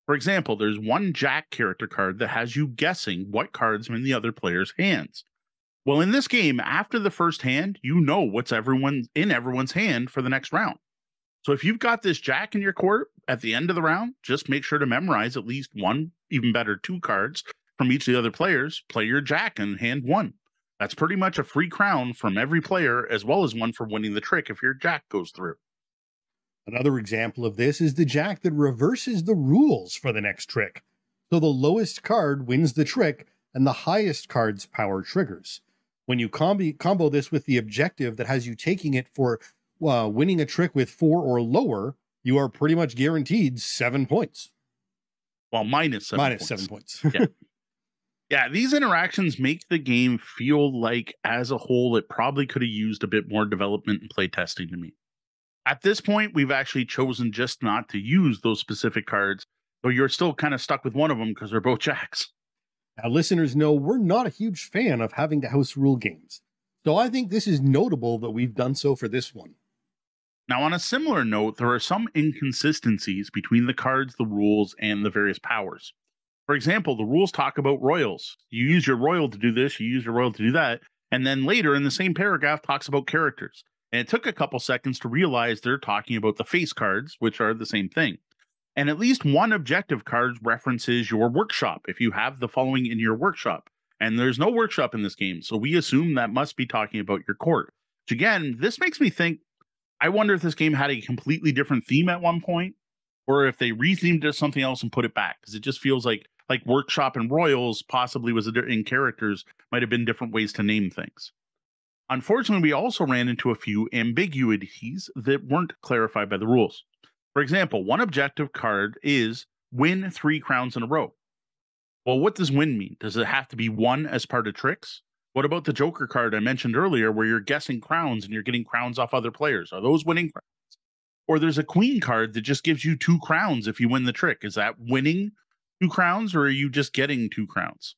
For example, there's one Jack character card that has you guessing what cards are in the other player's hands. Well, in this game, after the first hand, you know what's everyone in everyone's hand for the next round. So if you've got this jack in your court at the end of the round, just make sure to memorize at least one, even better, two cards from each of the other players. Play your jack in hand one. That's pretty much a free crown from every player, as well as one for winning the trick if your jack goes through. Another example of this is the jack that reverses the rules for the next trick. So the lowest card wins the trick, and the highest card's power triggers. When you combi- combo this with the objective that has you taking it for uh, winning a trick with four or lower, you are pretty much guaranteed seven points. Well, minus seven. Minus points. seven points. Yeah, these interactions make the game feel like, as a whole, it probably could have used a bit more development and play testing to me. At this point, we've actually chosen just not to use those specific cards, though you're still kind of stuck with one of them because they're both jacks. Now, listeners know we're not a huge fan of having to house rule games, so I think this is notable that we've done so for this one. Now, on a similar note, there are some inconsistencies between the cards, the rules, and the various powers. For example, the rules talk about royals. You use your royal to do this, you use your royal to do that. And then later in the same paragraph talks about characters. And it took a couple seconds to realize they're talking about the face cards, which are the same thing. And at least one objective card references your workshop if you have the following in your workshop. And there's no workshop in this game. So we assume that must be talking about your court. Which again, this makes me think I wonder if this game had a completely different theme at one point, or if they rethemed it to something else and put it back. Because it just feels like like workshop and royals possibly was in characters might have been different ways to name things. Unfortunately, we also ran into a few ambiguities that weren't clarified by the rules. For example, one objective card is win three crowns in a row. Well, what does win mean? Does it have to be one as part of tricks? What about the Joker card I mentioned earlier, where you're guessing crowns and you're getting crowns off other players? Are those winning crowns? Or there's a Queen card that just gives you two crowns if you win the trick. Is that winning two crowns or are you just getting two crowns?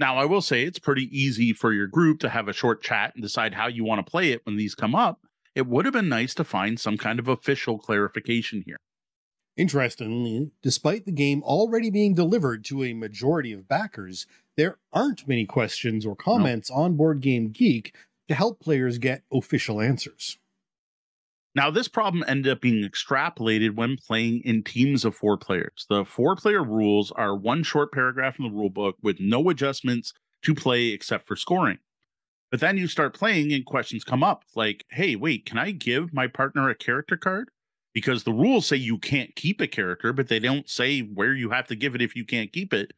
Now, I will say it's pretty easy for your group to have a short chat and decide how you want to play it when these come up. It would have been nice to find some kind of official clarification here. Interestingly, despite the game already being delivered to a majority of backers, there aren't many questions or comments no. on Board Game Geek to help players get official answers. Now, this problem ended up being extrapolated when playing in teams of four players. The four player rules are one short paragraph in the rule book with no adjustments to play except for scoring. But then you start playing and questions come up like, hey, wait, can I give my partner a character card? because the rules say you can't keep a character, but they don't say where you have to give it if you can't keep it.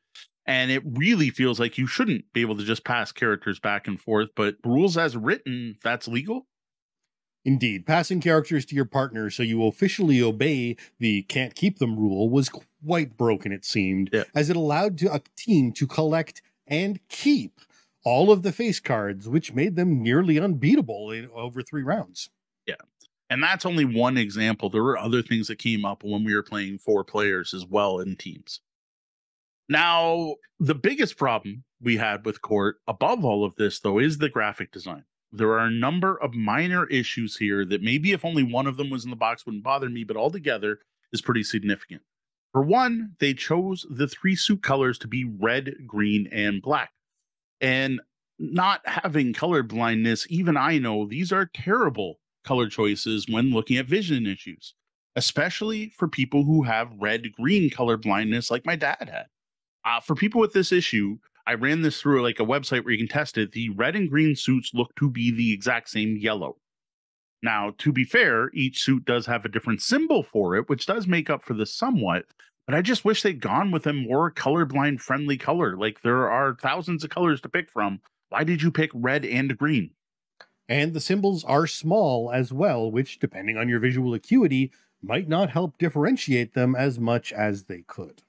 And it really feels like you shouldn't be able to just pass characters back and forth, but rules as written, that's legal. Indeed, passing characters to your partner so you officially obey the can't keep them rule was quite broken, it seemed, yeah. as it allowed to a team to collect and keep all of the face cards, which made them nearly unbeatable in over three rounds. Yeah. And that's only one example. There were other things that came up when we were playing four players as well in teams. Now, the biggest problem we had with Court, above all of this, though, is the graphic design. There are a number of minor issues here that maybe if only one of them was in the box wouldn't bother me, but altogether is pretty significant. For one, they chose the three suit colors to be red, green, and black. And not having color blindness, even I know these are terrible color choices when looking at vision issues, especially for people who have red green color blindness, like my dad had. Uh, for people with this issue, I ran this through like a website where you can test it. The red and green suits look to be the exact same yellow. Now, to be fair, each suit does have a different symbol for it, which does make up for this somewhat. But I just wish they'd gone with a more colorblind friendly color. Like there are thousands of colors to pick from. Why did you pick red and green? And the symbols are small as well, which, depending on your visual acuity, might not help differentiate them as much as they could.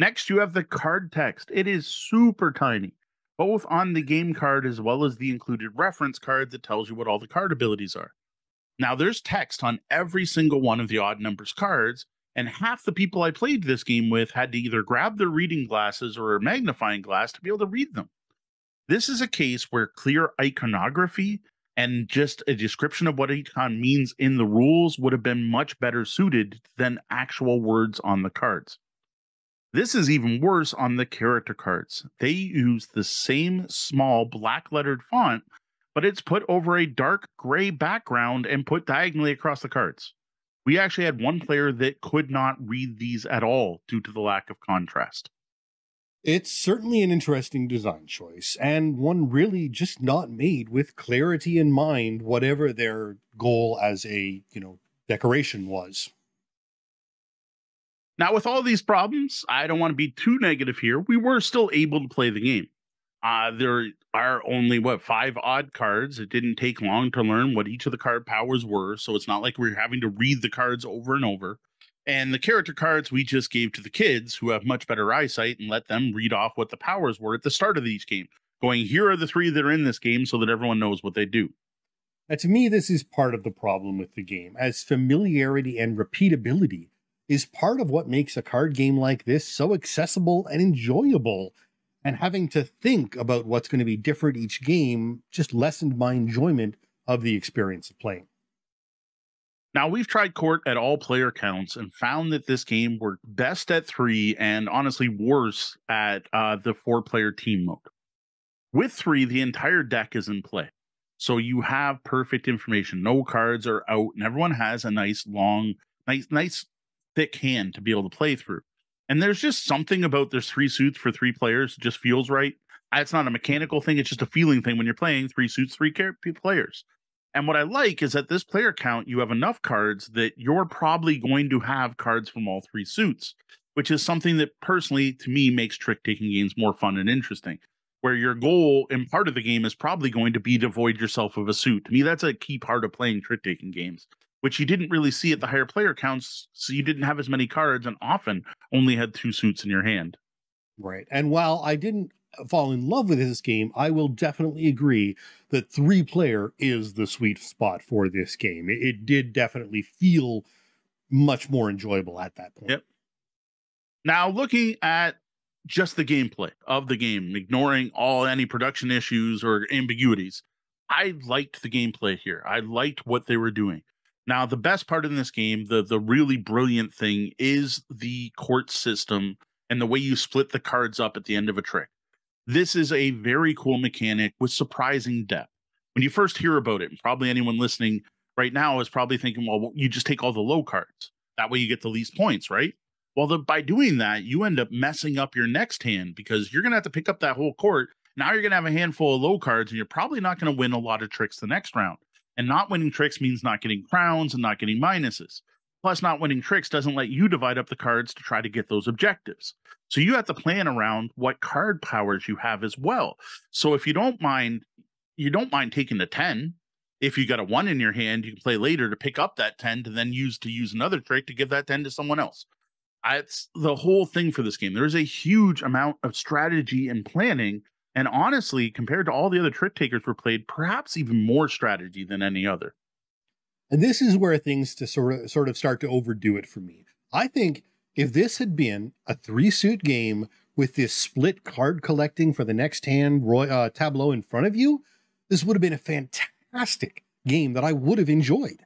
Next, you have the card text. It is super tiny, both on the game card as well as the included reference card that tells you what all the card abilities are. Now, there's text on every single one of the odd numbers cards, and half the people I played this game with had to either grab their reading glasses or a magnifying glass to be able to read them. This is a case where clear iconography and just a description of what icon means in the rules would have been much better suited than actual words on the cards. This is even worse on the character cards. They use the same small black lettered font, but it's put over a dark gray background and put diagonally across the cards. We actually had one player that could not read these at all due to the lack of contrast. It's certainly an interesting design choice, and one really just not made with clarity in mind, whatever their goal as a, you know, decoration was. Now, with all these problems, I don't want to be too negative here. We were still able to play the game. Uh, there are only what five odd cards. It didn't take long to learn what each of the card powers were, so it's not like we we're having to read the cards over and over. And the character cards we just gave to the kids who have much better eyesight and let them read off what the powers were at the start of each game, going, here are the three that are in this game so that everyone knows what they do. Now, to me, this is part of the problem with the game, as familiarity and repeatability is part of what makes a card game like this so accessible and enjoyable. And having to think about what's going to be different each game just lessened my enjoyment of the experience of playing. Now, we've tried court at all player counts and found that this game worked best at three and honestly worse at uh, the four player team mode. With three, the entire deck is in play. So you have perfect information. No cards are out, and everyone has a nice, long, nice, nice, thick hand to be able to play through. And there's just something about there's three suits for three players. Just feels right. It's not a mechanical thing. It's just a feeling thing when you're playing three suits, three players. And what I like is that this player count, you have enough cards that you're probably going to have cards from all three suits, which is something that personally, to me, makes trick taking games more fun and interesting. Where your goal in part of the game is probably going to be to void yourself of a suit. To me, that's a key part of playing trick taking games, which you didn't really see at the higher player counts. So you didn't have as many cards and often only had two suits in your hand. Right. And while I didn't fall in love with this game, I will definitely agree that three player is the sweet spot for this game. It, it, did definitely feel much more enjoyable at that point. Yep. Now, looking at just the gameplay of the game, ignoring all any production issues or ambiguities, I liked the gameplay here. I liked what they were doing. Now, the best part in this game, the the really brilliant thing is the court system and the way you split the cards up at the end of a trick. This is a very cool mechanic with surprising depth. When you first hear about it, probably anyone listening right now is probably thinking, well, you just take all the low cards. That way you get the least points, right? Well, the, by doing that, you end up messing up your next hand because you're going to have to pick up that whole court. Now you're going to have a handful of low cards and you're probably not going to win a lot of tricks the next round. And not winning tricks means not getting crowns and not getting minuses. Plus, not winning tricks doesn't let you divide up the cards to try to get those objectives. So you have to plan around what card powers you have as well. So if you don't mind, you don't mind taking the 10. If you got a one in your hand, you can play later to pick up that 10 to then use to use another trick to give that 10 to someone else. It's the whole thing for this game. There is a huge amount of strategy and planning. And honestly, compared to all the other trick takers were played, perhaps even more strategy than any other. And this is where things to sort of sort of start to overdo it for me. I think if this had been a three suit game with this split card collecting for the next hand Roy, uh, tableau in front of you, this would have been a fantastic game that I would have enjoyed.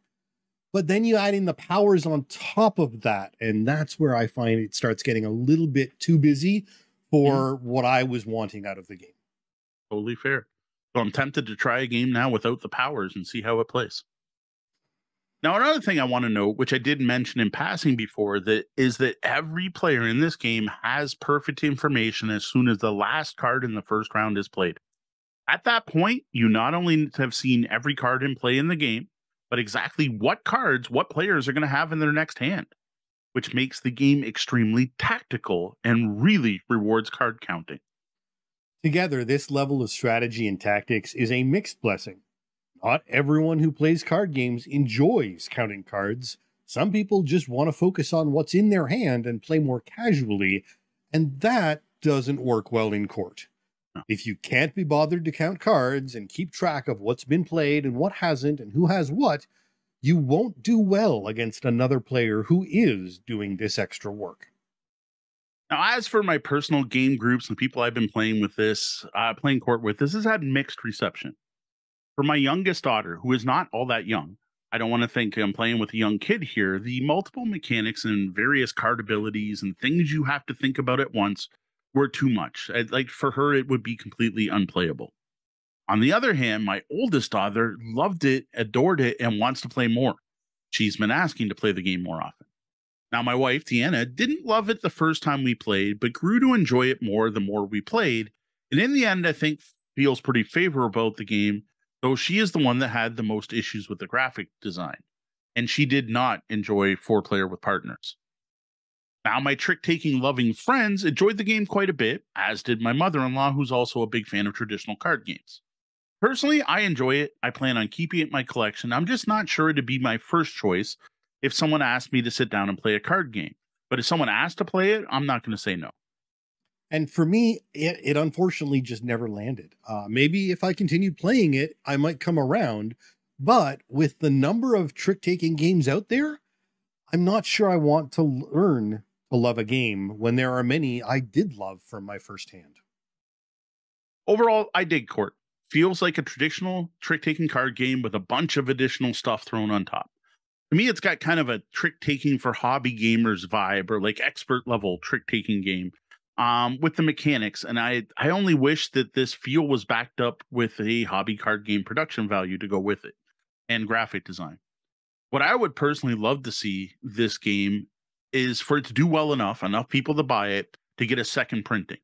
But then you add in the powers on top of that, and that's where I find it starts getting a little bit too busy for what I was wanting out of the game. Totally fair. So I'm tempted to try a game now without the powers and see how it plays. Now, another thing I want to note, which I did mention in passing before, that is that every player in this game has perfect information as soon as the last card in the first round is played. At that point, you not only have seen every card in play in the game, but exactly what cards what players are going to have in their next hand, which makes the game extremely tactical and really rewards card counting. Together, this level of strategy and tactics is a mixed blessing not everyone who plays card games enjoys counting cards. Some people just want to focus on what's in their hand and play more casually, and that doesn't work well in court. If you can't be bothered to count cards and keep track of what's been played and what hasn't and who has what, you won't do well against another player who is doing this extra work. Now, as for my personal game groups and people I've been playing with this, uh, playing court with, this has had mixed reception for my youngest daughter, who is not all that young, I don't want to think I'm playing with a young kid here. The multiple mechanics and various card abilities and things you have to think about at once were too much. I'd, like for her, it would be completely unplayable. On the other hand, my oldest daughter loved it, adored it, and wants to play more. She's been asking to play the game more often. Now, my wife, Deanna, didn't love it the first time we played, but grew to enjoy it more the more we played. And in the end, I think feels pretty favorable about the game though she is the one that had the most issues with the graphic design, and she did not enjoy four player with partners. Now, my trick taking loving friends enjoyed the game quite a bit, as did my mother in law, who's also a big fan of traditional card games. Personally, I enjoy it. I plan on keeping it in my collection. I'm just not sure it'd be my first choice if someone asked me to sit down and play a card game. But if someone asked to play it, I'm not going to say no. And for me, it, it unfortunately just never landed. Uh, maybe if I continued playing it, I might come around, But with the number of trick taking games out there, I'm not sure I want to learn to love a game when there are many I did love from my first hand. Overall, I dig Court. Feels like a traditional trick taking card game with a bunch of additional stuff thrown on top. To me, it's got kind of a trick taking for hobby gamers vibe or like expert level trick taking game um, with the mechanics. And I, I only wish that this feel was backed up with a hobby card game production value to go with it and graphic design. What I would personally love to see this game is for it to do well enough, enough people to buy it to get a second printing.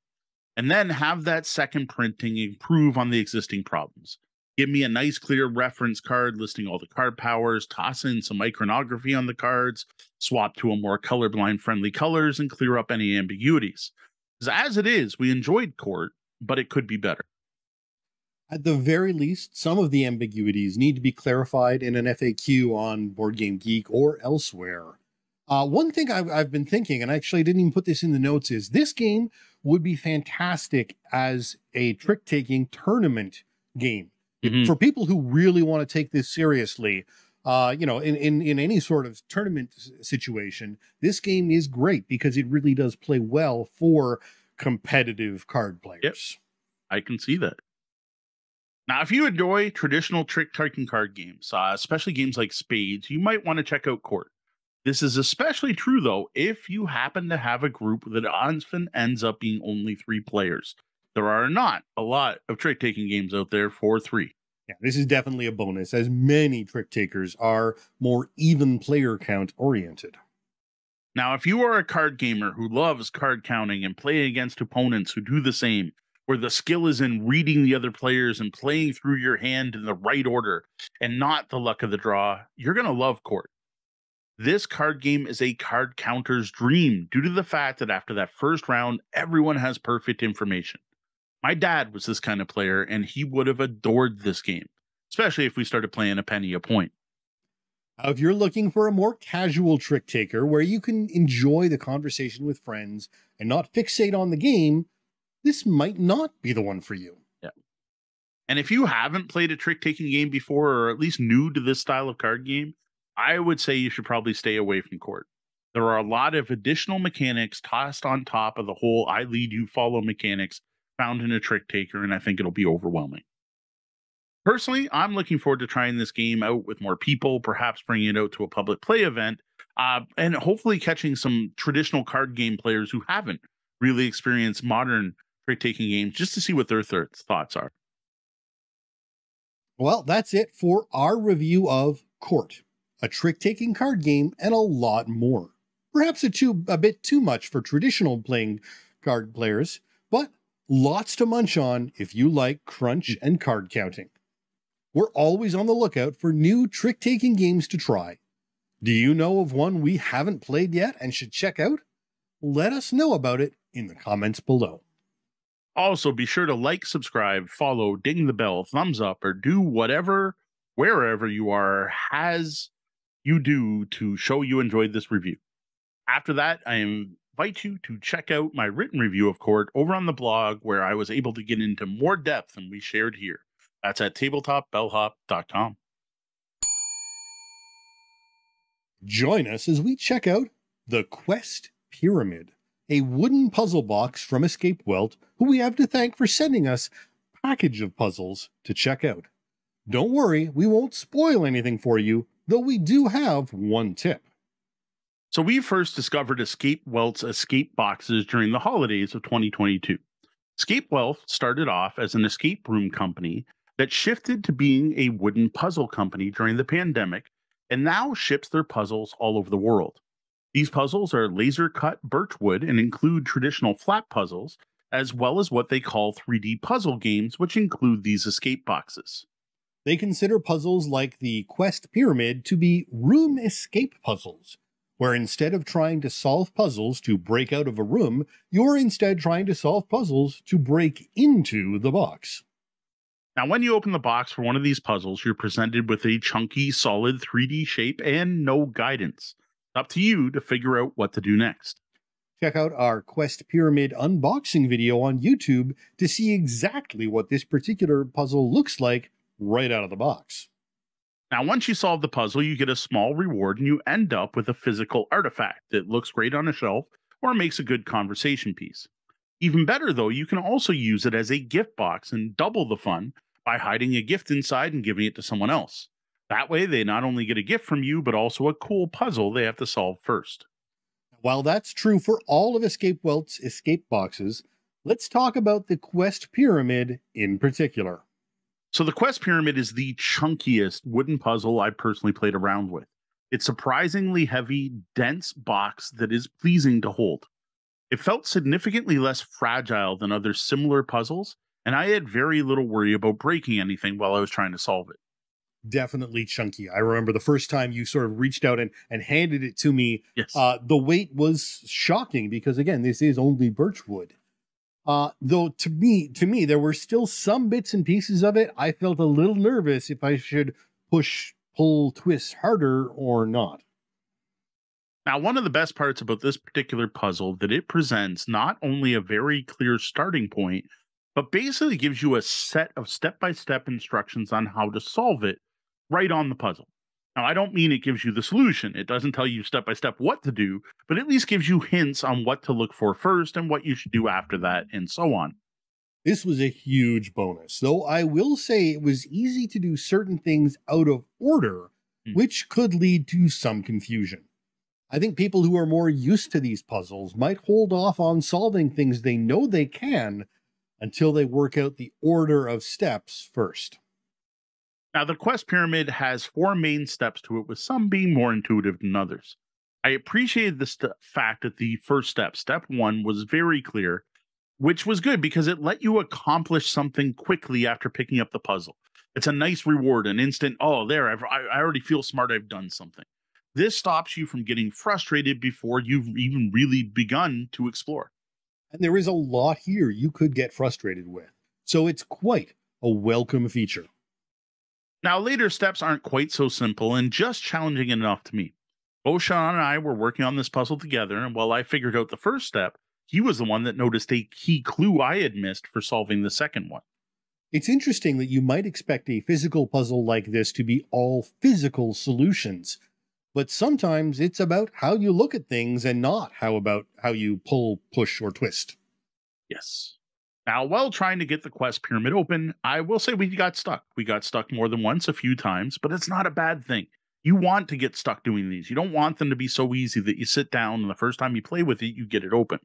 And then have that second printing improve on the existing problems. Give me a nice, clear reference card listing all the card powers, toss in some iconography on the cards, swap to a more colorblind friendly colors, and clear up any ambiguities. As it is, we enjoyed Court, but it could be better. At the very least, some of the ambiguities need to be clarified in an FAQ on Board Game Geek or elsewhere. Uh, one thing I've, I've been thinking, and actually I didn't even put this in the notes, is this game would be fantastic as a trick taking tournament game. Mm-hmm. For people who really want to take this seriously, uh, you know, in, in, in any sort of tournament situation, this game is great because it really does play well for competitive card players. Yep. I can see that. Now, if you enjoy traditional trick taking card games, uh, especially games like Spades, you might want to check out Court. This is especially true, though, if you happen to have a group that often ends up being only three players. There are not a lot of trick taking games out there for three. Yeah, this is definitely a bonus, as many trick takers are more even player count oriented. Now, if you are a card gamer who loves card counting and playing against opponents who do the same, where the skill is in reading the other players and playing through your hand in the right order and not the luck of the draw, you're going to love Court. This card game is a card counter's dream due to the fact that after that first round, everyone has perfect information. My dad was this kind of player, and he would have adored this game, especially if we started playing a penny a point. If you're looking for a more casual trick taker where you can enjoy the conversation with friends and not fixate on the game, this might not be the one for you. Yeah. And if you haven't played a trick taking game before, or at least new to this style of card game, I would say you should probably stay away from court. There are a lot of additional mechanics tossed on top of the whole I lead, you follow mechanics found in a trick taker, and I think it'll be overwhelming. Personally, I'm looking forward to trying this game out with more people, perhaps bringing it out to a public play event, uh, and hopefully catching some traditional card game players who haven't really experienced modern trick taking games just to see what their th- thoughts are. Well, that's it for our review of Court, a trick taking card game, and a lot more. Perhaps a, too, a bit too much for traditional playing card players, but lots to munch on if you like crunch hmm. and card counting. We're always on the lookout for new trick taking games to try. Do you know of one we haven't played yet and should check out? Let us know about it in the comments below. Also, be sure to like, subscribe, follow, ding the bell, thumbs up, or do whatever, wherever you are, has you do to show you enjoyed this review. After that, I invite you to check out my written review of Court over on the blog where I was able to get into more depth than we shared here. That's at tabletopbellhop.com. Join us as we check out the Quest Pyramid a wooden puzzle box from Escape Welt, who we have to thank for sending us a package of puzzles to check out. Don't worry, we won't spoil anything for you, though we do have one tip. So we first discovered Escape Welt's escape boxes during the holidays of 2022. Escape Welt started off as an escape room company that shifted to being a wooden puzzle company during the pandemic and now ships their puzzles all over the world. These puzzles are laser cut birchwood and include traditional flat puzzles, as well as what they call 3D puzzle games, which include these escape boxes. They consider puzzles like the Quest Pyramid to be room escape puzzles, where instead of trying to solve puzzles to break out of a room, you're instead trying to solve puzzles to break into the box. Now, when you open the box for one of these puzzles, you're presented with a chunky, solid 3D shape and no guidance It's up to you to figure out what to do next. Check out our Quest Pyramid unboxing video on YouTube to see exactly what this particular puzzle looks like right out of the box. Now, once you solve the puzzle, you get a small reward and you end up with a physical artifact that looks great on a shelf or makes a good conversation piece. Even better, though, you can also use it as a gift box and double the fun by hiding a gift inside and giving it to someone else. That way, they not only get a gift from you, but also a cool puzzle they have to solve first. While that's true for all of Escape Welt's escape boxes, let's talk about the Quest Pyramid in particular. So, the Quest Pyramid is the chunkiest wooden puzzle I personally played around with. It's surprisingly heavy, dense box that is pleasing to hold. It felt significantly less fragile than other similar puzzles, and I had very little worry about breaking anything while I was trying to solve it. Definitely chunky. I remember the first time you sort of reached out and, and handed it to me. Yes. Uh, the weight was shocking because again, this is only birch wood. Uh, though to me, to me, there were still some bits and pieces of it. I felt a little nervous if I should push, pull, twist harder or not. Now, one of the best parts about this particular puzzle that it presents not only a very clear starting point, but basically gives you a set of step-by-step instructions on how to solve it right on the puzzle. Now, I don't mean it gives you the solution. It doesn't tell you step by step what to do, but at least gives you hints on what to look for first and what you should do after that, and so on. This was a huge bonus, though I will say it was easy to do certain things out of order, Hmm. which could lead to some confusion. I think people who are more used to these puzzles might hold off on solving things they know they can until they work out the order of steps first. Now, the quest pyramid has four main steps to it, with some being more intuitive than others. I appreciated the st- fact that the first step, step one, was very clear, which was good because it let you accomplish something quickly after picking up the puzzle. It's a nice reward, an instant, oh, there, I've, I, I already feel smart, I've done something. This stops you from getting frustrated before you've even really begun to explore. And there is a lot here you could get frustrated with. So it's quite a welcome feature. Now, later steps aren't quite so simple and just challenging enough to me. Both Sean and I were working on this puzzle together, and while I figured out the first step, he was the one that noticed a key clue I had missed for solving the second one. It's interesting that you might expect a physical puzzle like this to be all physical solutions, but sometimes it's about how you look at things and not how about how you pull, push, or twist. Yes. Now, while trying to get the quest pyramid open, I will say we got stuck. We got stuck more than once, a few times, but it's not a bad thing. You want to get stuck doing these. You don't want them to be so easy that you sit down and the first time you play with it, you get it open.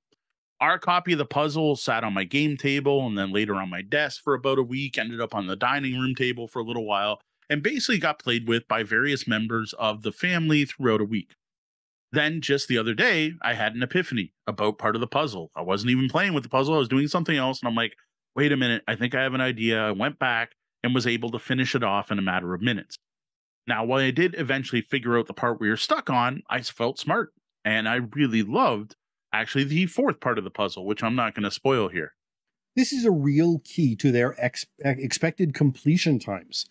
Our copy of the puzzle sat on my game table and then later on my desk for about a week, ended up on the dining room table for a little while, and basically got played with by various members of the family throughout a week. Then, just the other day, I had an epiphany about part of the puzzle. I wasn't even playing with the puzzle, I was doing something else. And I'm like, wait a minute, I think I have an idea. I went back and was able to finish it off in a matter of minutes. Now, while I did eventually figure out the part we were stuck on, I felt smart. And I really loved actually the fourth part of the puzzle, which I'm not going to spoil here. This is a real key to their ex- expected completion times.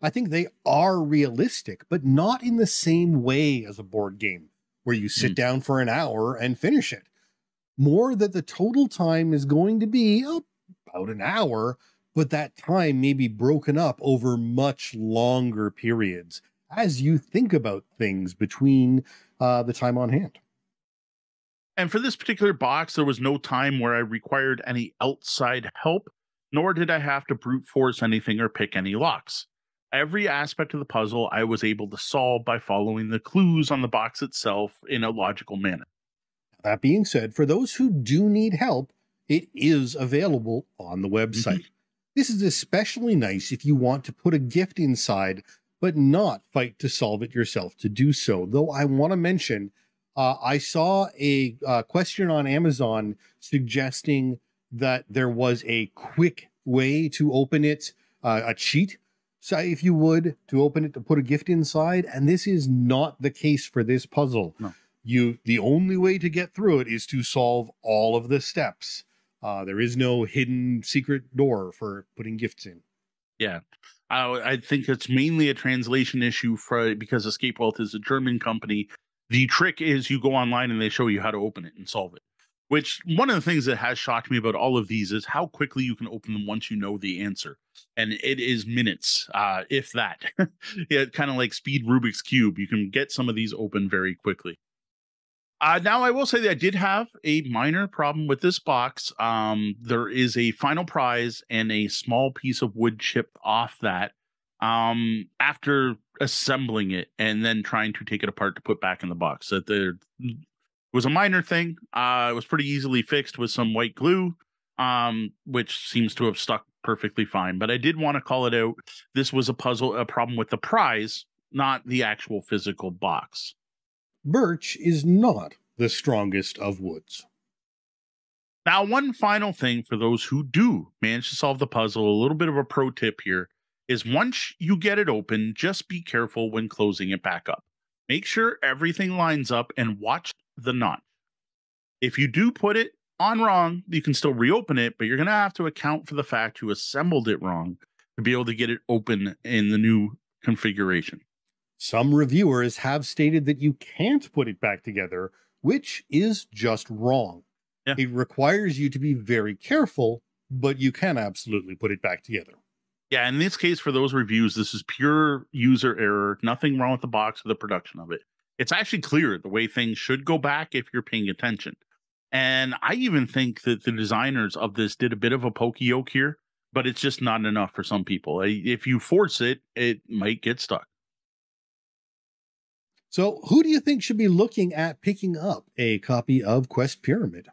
I think they are realistic, but not in the same way as a board game where you sit Mm. down for an hour and finish it. More that the total time is going to be about an hour, but that time may be broken up over much longer periods as you think about things between uh, the time on hand. And for this particular box, there was no time where I required any outside help, nor did I have to brute force anything or pick any locks. Every aspect of the puzzle I was able to solve by following the clues on the box itself in a logical manner. That being said, for those who do need help, it is available on the website. This is especially nice if you want to put a gift inside, but not fight to solve it yourself to do so. Though I want to mention, uh, I saw a uh, question on Amazon suggesting that there was a quick way to open it, uh, a cheat, so if you would, to open it to put a gift inside. And this is not the case for this puzzle. No. You, the only way to get through it is to solve all of the steps. Uh, there is no hidden secret door for putting gifts in. Yeah. I, I think it's mainly a translation issue for because Escape Welt is a German company. The trick is you go online and they show you how to open it and solve it. Which one of the things that has shocked me about all of these is how quickly you can open them once you know the answer and it is minutes uh if that yeah kind of like speed rubik's cube you can get some of these open very quickly uh, now I will say that I did have a minor problem with this box. Um, there is a final prize and a small piece of wood chipped off that um, after assembling it and then trying to take it apart to put back in the box. That there was a minor thing. Uh, it was pretty easily fixed with some white glue, um, which seems to have stuck perfectly fine. But I did want to call it out. This was a puzzle, a problem with the prize, not the actual physical box. Birch is not the strongest of woods. Now, one final thing for those who do manage to solve the puzzle, a little bit of a pro tip here is once you get it open, just be careful when closing it back up. Make sure everything lines up and watch the knot. If you do put it on wrong, you can still reopen it, but you're going to have to account for the fact you assembled it wrong to be able to get it open in the new configuration. Some reviewers have stated that you can't put it back together, which is just wrong. Yeah. It requires you to be very careful, but you can absolutely put it back together. Yeah, in this case, for those reviews, this is pure user error. Nothing wrong with the box or the production of it. It's actually clear the way things should go back if you're paying attention. And I even think that the designers of this did a bit of a poka-yoke here, but it's just not enough for some people. If you force it, it might get stuck. So, who do you think should be looking at picking up a copy of Quest Pyramid?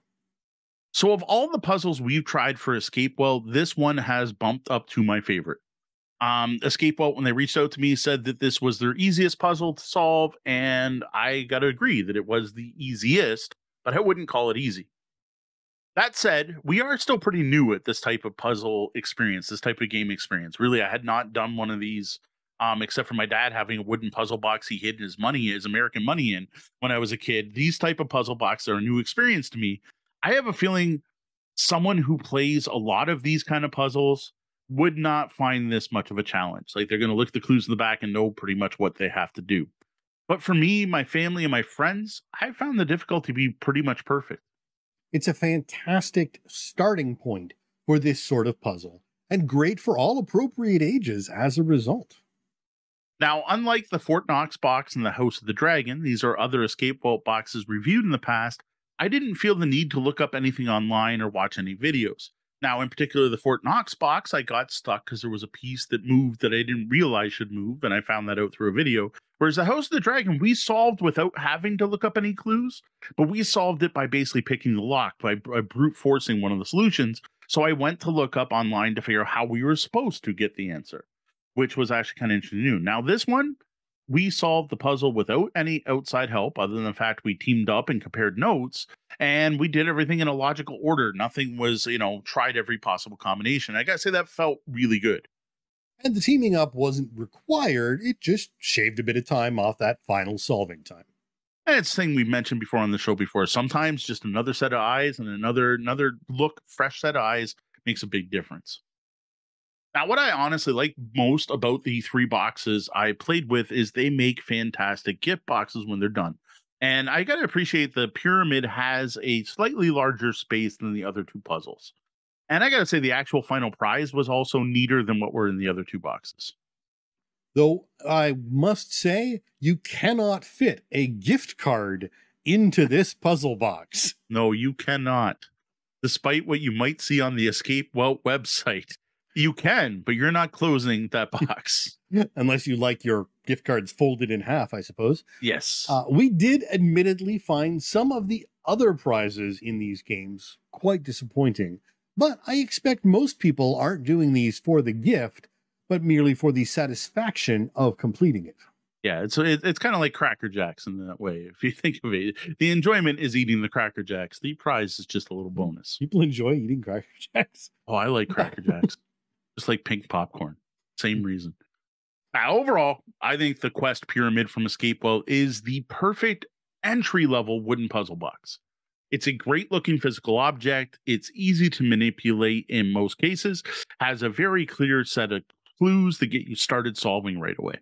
So, of all the puzzles we've tried for Escape Welt, this one has bumped up to my favorite. Um, Escape Welt, when they reached out to me, said that this was their easiest puzzle to solve, and I got to agree that it was the easiest, but I wouldn't call it easy. That said, we are still pretty new at this type of puzzle experience, this type of game experience. Really, I had not done one of these um, except for my dad having a wooden puzzle box he hid his money, his American money in when I was a kid. These type of puzzle boxes are a new experience to me. I have a feeling someone who plays a lot of these kind of puzzles would not find this much of a challenge. Like they're going to look at the clues in the back and know pretty much what they have to do. But for me, my family, and my friends, I found the difficulty to be pretty much perfect. It's a fantastic starting point for this sort of puzzle and great for all appropriate ages as a result. Now, unlike the Fort Knox box and the House of the Dragon, these are other Escape Welt boxes reviewed in the past. I didn't feel the need to look up anything online or watch any videos. Now, in particular, the Fort Knox box, I got stuck because there was a piece that moved that I didn't realize should move, and I found that out through a video. Whereas the House of the Dragon, we solved without having to look up any clues, but we solved it by basically picking the lock, by, by brute forcing one of the solutions. So I went to look up online to figure out how we were supposed to get the answer which was actually kind of interesting. Now, this one, we solved the puzzle without any outside help, other than the fact we teamed up and compared notes, and we did everything in a logical order. Nothing was, you know, tried every possible combination. I gotta say that felt really good. And the teaming up wasn't required, it just shaved a bit of time off that final solving time. And it's thing we mentioned before on the show before. Sometimes just another set of eyes and another another look, fresh set of eyes makes a big difference. Now, what I honestly like most about the three boxes I played with is they make fantastic gift boxes when they're done. And I got to appreciate the pyramid has a slightly larger space than the other two puzzles. And I got to say, the actual final prize was also neater than what were in the other two boxes. Though I must say, you cannot fit a gift card into this puzzle box. No, you cannot. Despite what you might see on the Escape Welt website, you can, but you're not closing that box. Unless you like your gift cards folded in half, I suppose. Yes. Uh, we did admittedly find some of the other prizes in these games quite disappointing, but I expect most people aren't doing these for the gift, but merely for the satisfaction of completing it. Yeah, it's it, it's kind of like Cracker Jacks in that way. If you think of it, the enjoyment is eating the Cracker Jacks. The prize is just a little bonus. People enjoy eating Cracker Jacks. Oh, I like Cracker Jacks just like pink popcorn. Same mm. reason. Now, overall, I think the Quest Pyramid from Escape Welt is the perfect entry level wooden puzzle box. It's a great looking physical object. It's easy to manipulate in most cases, has a very clear set of clues that get you started solving right away.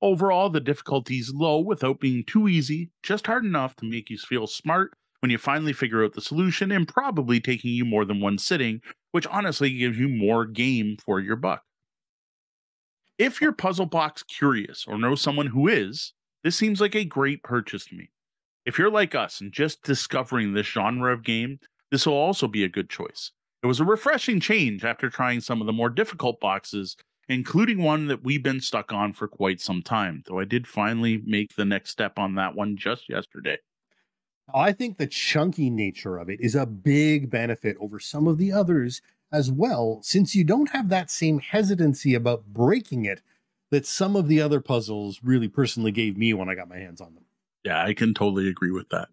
Overall, the difficulty is low without being too easy, just hard enough to make you feel smart when you finally figure out the solution and probably taking you more than one sitting, which honestly gives you more game for your buck. If you're puzzle box curious or know someone who is, this seems like a great purchase to me. If you're like us and just discovering this genre of game, this will also be a good choice. It was a refreshing change after trying some of the more difficult boxes, including one that we've been stuck on for quite some time, though I did finally make the next step on that one just yesterday. I think the chunky nature of it is a big benefit over some of the others as well, since you don't have that same hesitancy about breaking it that some of the other puzzles really personally gave me when I got my hands on them. Yeah, I can totally agree with that.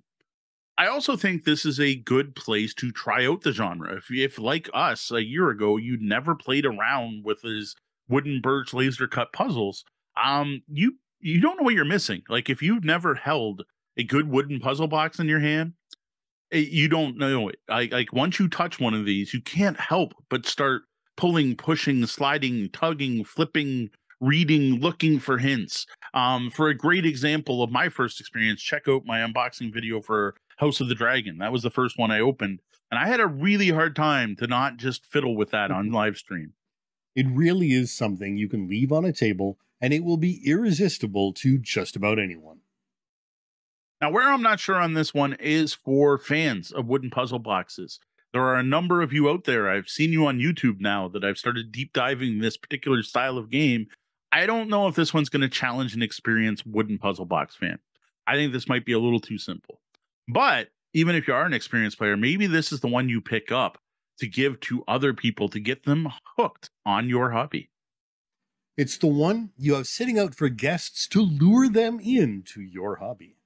I also think this is a good place to try out the genre. If, if like us a year ago, you'd never played around with these wooden birch laser cut puzzles, um, you you don't know what you're missing. Like if you've never held a good wooden puzzle box in your hand, eh, you don't know it. Like, like once you touch one of these, you can't help but start pulling, pushing, sliding, tugging, flipping, reading, looking for hints. Um, for a great example of my first experience, check out my unboxing video for House of the Dragon. That was the first one I opened, and I had a really hard time to not just fiddle with that on live stream. It really is something you can leave on a table, and it will be irresistible to just about anyone. Now, where I'm not sure on this one is for fans of wooden puzzle boxes. There are a number of you out there. I've seen you on YouTube now that I've started deep diving this particular style of game. I don't know if this one's going to challenge an experienced wooden puzzle box fan. I think this might be a little too simple. But even if you are an experienced player, maybe this is the one you pick up to give to other people to get them hooked on your hobby. It's the one you have sitting out for guests to lure them into your hobby.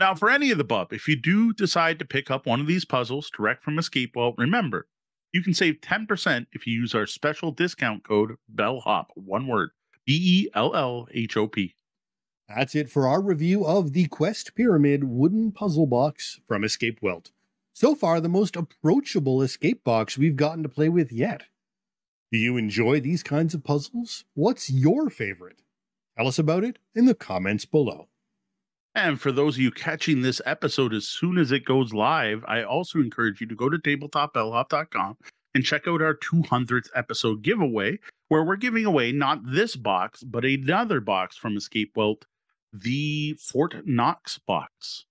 Now, for any of the above, if you do decide to pick up one of these puzzles direct from Escape Welt, remember, you can save 10% if you use our special discount code BELLHOP, one word, B E L L H O P. That's it for our review of the Quest Pyramid wooden puzzle box from Escape Welt. So far, the most approachable escape box we've gotten to play with yet. Do you enjoy these kinds of puzzles? What's your favorite? Tell us about it in the comments below. And for those of you catching this episode as soon as it goes live, I also encourage you to go to tabletopbellhop.com and check out our 200th episode giveaway, where we're giving away not this box, but another box from Escape Welt the Fort Knox box.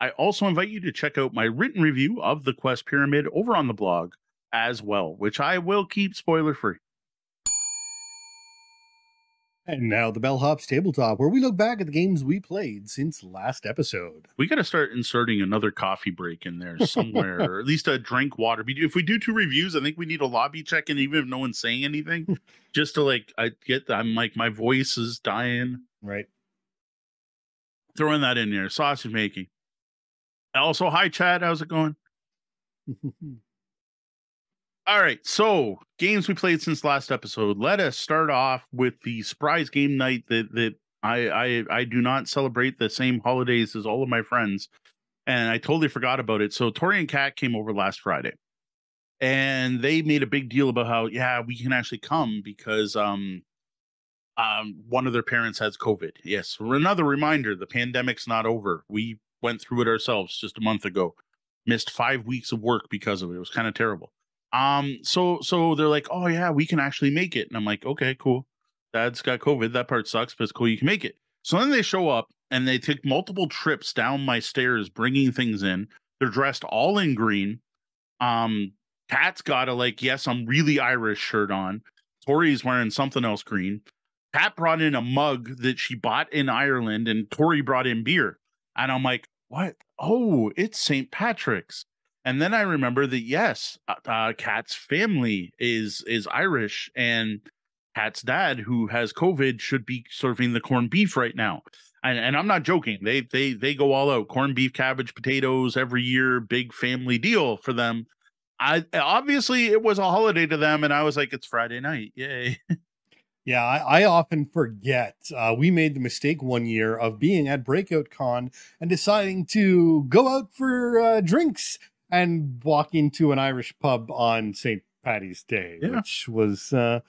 I also invite you to check out my written review of the Quest Pyramid over on the blog as well, which I will keep spoiler free. And now the Bellhops Tabletop, where we look back at the games we played since last episode. We got to start inserting another coffee break in there somewhere, or at least a drink water. If we do two reviews, I think we need a lobby check in, even if no one's saying anything, just to like, I get, I'm like, my voice is dying. Right throwing that in there. Sausage making. Also, hi Chad, how's it going? All right, so games we played since last episode. Let us start off with the surprise game night that that I I I do not celebrate the same holidays as all of my friends, and I totally forgot about it. So Tori and Kat came over last Friday, and they made a big deal about how yeah we can actually come because um um, one of their parents has COVID. Yes, another reminder: the pandemic's not over. We went through it ourselves just a month ago. Missed five weeks of work because of it. It was kind of terrible. Um, so so they're like, oh yeah, we can actually make it, and I'm like, okay, cool. Dad's got COVID. That part sucks, but it's cool. You can make it. So then they show up and they take multiple trips down my stairs, bringing things in. They're dressed all in green. Um, Pat's got a like, yes, I'm really Irish shirt on. Tori's wearing something else green. Pat brought in a mug that she bought in Ireland, and Tori brought in beer. And I'm like, what? Oh, it's St. Patrick's. And then I remember that yes, uh, uh, family is is Irish, and Kat's dad, who has COVID, should be serving the corned beef right now. And, and I'm not joking. They they they go all out. Corned beef, cabbage, potatoes every year. Big family deal for them. I obviously it was a holiday to them, and I was like, it's Friday night, yay! Yeah, I, I, often forget. Uh, we made the mistake one year of being at Breakout Con and deciding to go out for uh, drinks and walk into an Irish pub on St. Patty's Day, yeah. which was uh,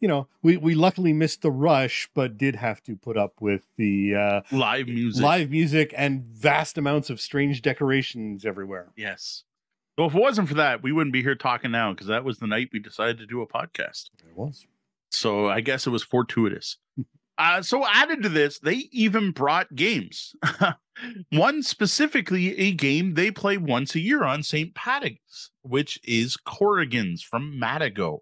you know, we we luckily missed the rush, but did have to put up with the uh, live music, live music, and vast amounts of strange decorations everywhere. Yes. Well, if it wasn't for that, we wouldn't be here talking now because that was the night we decided to do a podcast. It was. So I guess it was fortuitous. uh, so added to this, they even brought games. One specifically, a game they play once a year on St. Patrick's, which is Korrigans from Matagot.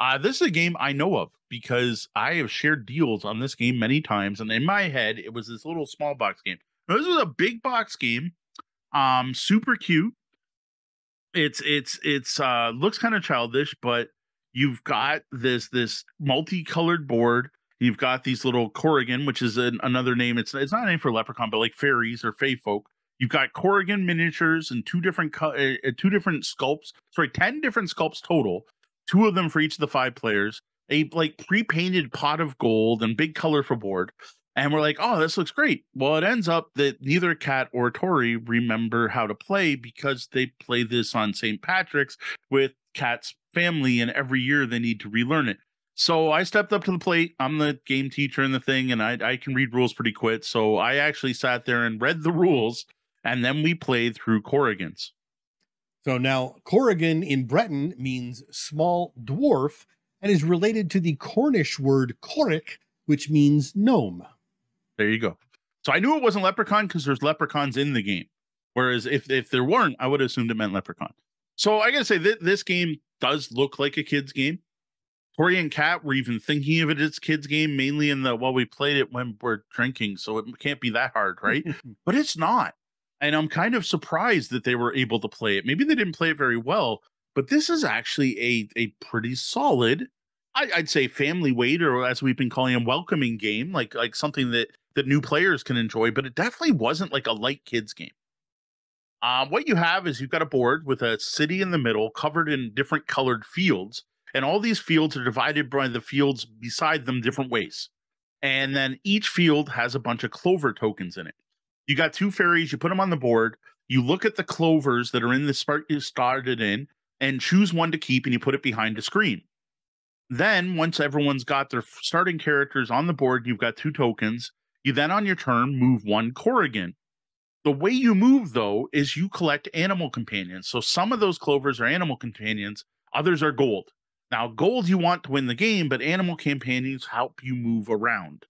Uh, this is a game I know of because I have shared deals on this game many times, and in my head, it was this little small box game. Now, this was a big box game, um, super cute. It's it's it's uh looks kind of childish, but you've got this this multicolored board. You've got these little Korrigan, which is an, another name. It's it's not a name for leprechaun, but like fairies or fae folk. You've got Korrigan miniatures and two different uh, two different sculpts. Sorry, ten different sculpts total two of them for each of the five players, a like pre-painted pot of gold and big colorful board. And we're like, oh, this looks great. Well, it ends up that neither Cat or Tori remember how to play because they play this on St. Patrick's with Cat's family, and every year they need to relearn it. So I stepped up to the plate. I'm the game teacher in the thing, and I, I can read rules pretty quick. So I actually sat there and read the rules, and then we played through Korrigans. So now Korrigan in Breton means small dwarf and is related to the Cornish word coric, which means gnome. There you go. So I knew it wasn't leprechaun because there's leprechauns in the game. Whereas if if there weren't, I would have assumed it meant leprechaun. So I gotta say that this game does look like a kid's game. Tori and Kat were even thinking of it as kids game, mainly in the well, we played it when we're drinking, so it can't be that hard, right? but it's not and I'm kind of surprised that they were able to play it. Maybe they didn't play it very well, but this is actually a a pretty solid, I, would say, family weight, or as we've been calling a welcoming game, like like something that that new players can enjoy. But it definitely wasn't like a light kids game. Um, what you have is you've got a board with a city in the middle, covered in different colored fields, and all these fields are divided by the fields beside them different ways. And then each field has a bunch of clover tokens in it you got two fairies, you put them on the board, you look at the clovers that are in the spark you started in, and choose one to keep and you put it behind a screen. Then, once everyone's got their starting characters on the board, you've got two tokens. You then, on your turn, move one Korrigan. The way you move, though, is you collect animal companions. So some of those clovers are animal companions, others are gold. Now, gold you want to win the game, but animal companions help you move around.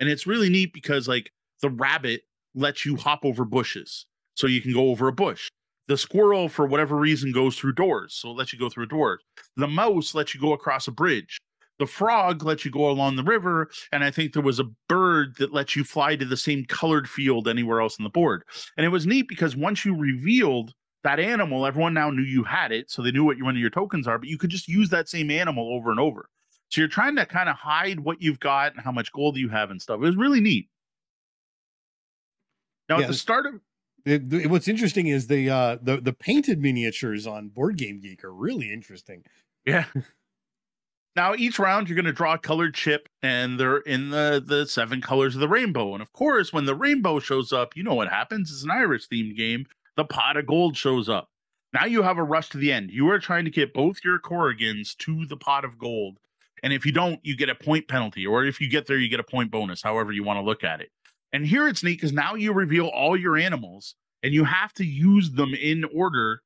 And it's really neat because, like, the rabbit lets you hop over bushes so you can go over a bush. The squirrel, for whatever reason, goes through doors, so it lets you go through a door. The mouse lets you go across a bridge. The frog lets you go along the river, and I think there was a bird that lets you fly to the same colored field anywhere else on the board. And it was neat because once you revealed that animal, everyone now knew you had it, so they knew what one of your tokens are, but you could just use that same animal over and over. So you're trying to kind of hide what you've got and how much gold you have and stuff. It was really neat. Now yeah, at the start of it, it, what's interesting is the uh the the painted miniatures on Board Game Geek are really interesting. Yeah. now each round you're going to draw a colored chip and they're in the the seven colors of the rainbow. And of course, when the rainbow shows up, you know what happens. It's an Irish themed game. The pot of gold shows up. Now you have a rush to the end. You are trying to get both your Korrigans to the pot of gold. And if you don't, you get a point penalty. Or if you get there, you get a point bonus, however you want to look at it. And here it's neat because now you reveal all your animals and you have to use them in order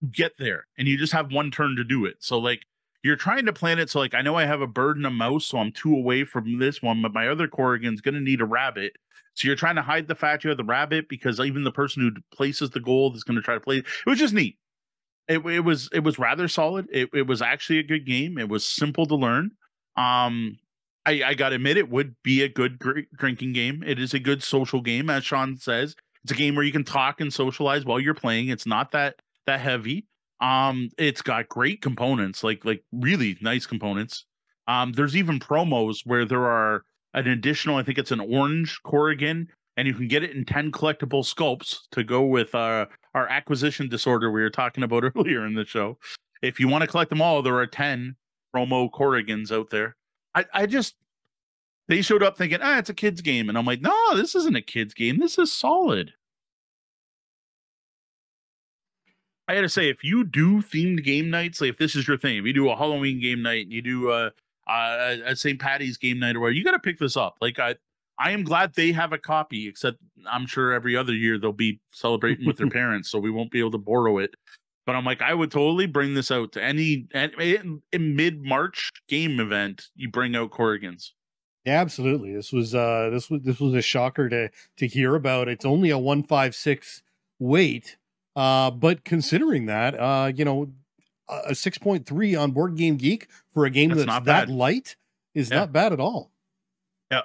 to get there. And you just have one turn to do it. So, like, you're trying to plan it so, like, I know I have a bird and a mouse, so I'm two away from this one, but my other Korrigan's going to need a rabbit. So you're trying to hide the fact you have the rabbit because even the person who places the gold is going to try to play it. Was just neat. It, it was it was rather solid. It, it was actually a good game. It was simple to learn. Um, I, I got to admit, it would be a good gr- drinking game. It is a good social game, as Sean says. It's a game where you can talk and socialize while you're playing. It's not that that heavy. Um, it's got great components, like like really nice components. Um, there's even promos where there are an additional, I think it's an orange Korrigan, and you can get it in 10 collectible sculpts to go with uh, our acquisition disorder we were talking about earlier in the show. If you want to collect them all, there are 10 promo Korrigans out there. I, I just they showed up thinking, ah, it's a kids game, and I'm like, no, this isn't a kids game. This is solid. I got to say, if you do themed game nights, like if this is your thing, if you do a Halloween game night and you do a, uh, at St. Patty's game night or where you got to pick this up. Like I, I am glad they have a copy. Except I'm sure every other year they'll be celebrating with their parents, so we won't be able to borrow it. But I'm like, I would totally bring this out to any in, in mid March game event. You bring out Korrigans. Yeah, absolutely. This was uh this was this was a shocker to to hear about. It's only a one five six weight, uh, but considering that, uh, you know, a six point three on Board Game Geek for a game that's, that's that bad. light is yeah. not bad at all. Yeah,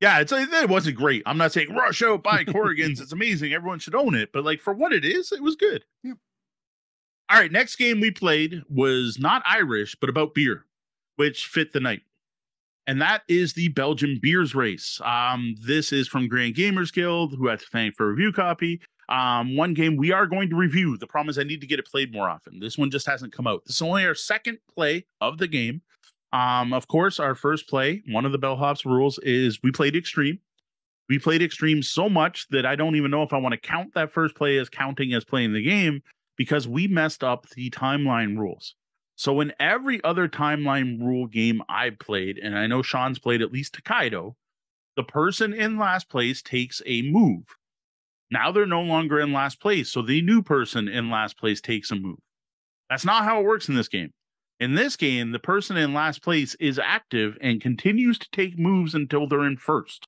yeah, it's it wasn't great. I'm not saying rush out buy Korrigans. it's amazing. Everyone should own it. But like for what it is, it was good. Yep. All right, next game we played was not Irish, but about beer, which fit the night. And that is the Belgian Beers Race. Um, this is from Grand Gamers Guild, who I have to thank for a review copy. Um, one game we are going to review. The problem is I need to get it played more often. This one just hasn't come out. This is only our second play of the game. Um, of course, our first play, one of the bellhops rules is we played extreme. We played extreme so much that I don't even know if I want to count that first play as counting as playing the game because we messed up the timeline rules. So in every other timeline rule game I played, and I know Sean's played at least Tokaido, the person in last place takes a move. Now they're no longer in last place, so the new person in last place takes a move. That's not how it works in this game. In this game, the person in last place is active and continues to take moves until they're in first.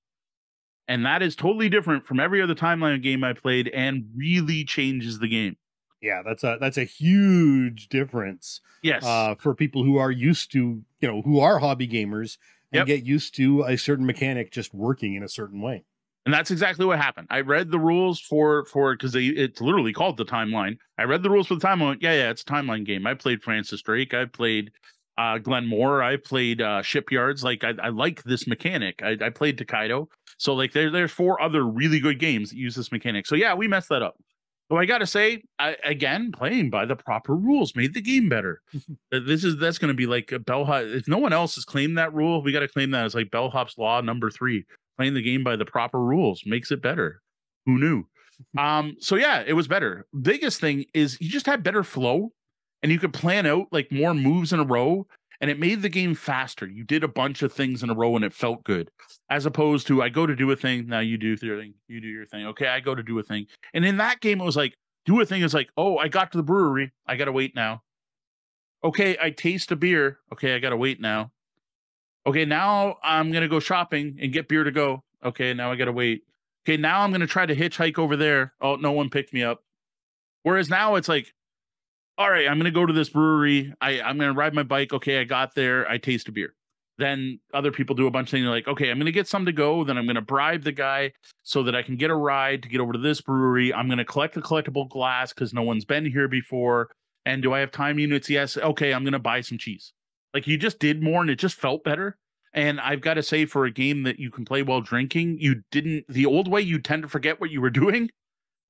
And that is totally different from every other timeline game I played and really changes the game. Yeah, that's a that's a huge difference. Yes. Uh, for people who are used to, you know, who are hobby gamers and yep. get used to a certain mechanic just working in a certain way and that's exactly what happened. I read the rules for for because it's literally called the timeline. I read the rules for the timeline. Yeah, yeah, it's a timeline game. I played Francis Drake. I played uh Glen More. I played uh Shipyards. Like I, I like this mechanic. I, I played Tokaido. So like there there's four other really good games that use this mechanic. So yeah, we messed that up. So I gotta say, I, again, playing by the proper rules made the game better. This is that's gonna be like a bellhop. If no one else has claimed that rule, we gotta claim that as like bellhop's law number three playing the game by the proper rules makes it better. Who knew? um, so yeah, it was better. Biggest thing is you just had better flow and you could plan out like more moves in a row and it made the game faster. You did a bunch of things in a row and it felt good. As opposed to I go to do a thing, now you do your thing, you do your thing. Okay, I go to do a thing. And in that game, it was like, do a thing is like, oh, I got to the brewery, I gotta wait now. Okay, I taste a beer. Okay, I gotta wait now. Okay, now I'm gonna go shopping and get beer to go. Okay, now I gotta wait. Okay, now I'm gonna try to hitchhike over there. Oh, no one picked me up. Whereas now it's like, all right, I'm gonna go to this brewery. I, I'm gonna ride my bike. Okay, I got there. I taste a beer. Then other people do a bunch of things like, okay, I'm gonna get some to go. Then I'm gonna bribe the guy so that I can get a ride to get over to this brewery. I'm gonna collect the collectible glass because no one's been here before. And do I have time units? Yes. Okay, I'm gonna buy some cheese. Like you just did more and it just felt better. And I've got to say, for a game that you can play while drinking, you didn't the old way, you tend to forget what you were doing.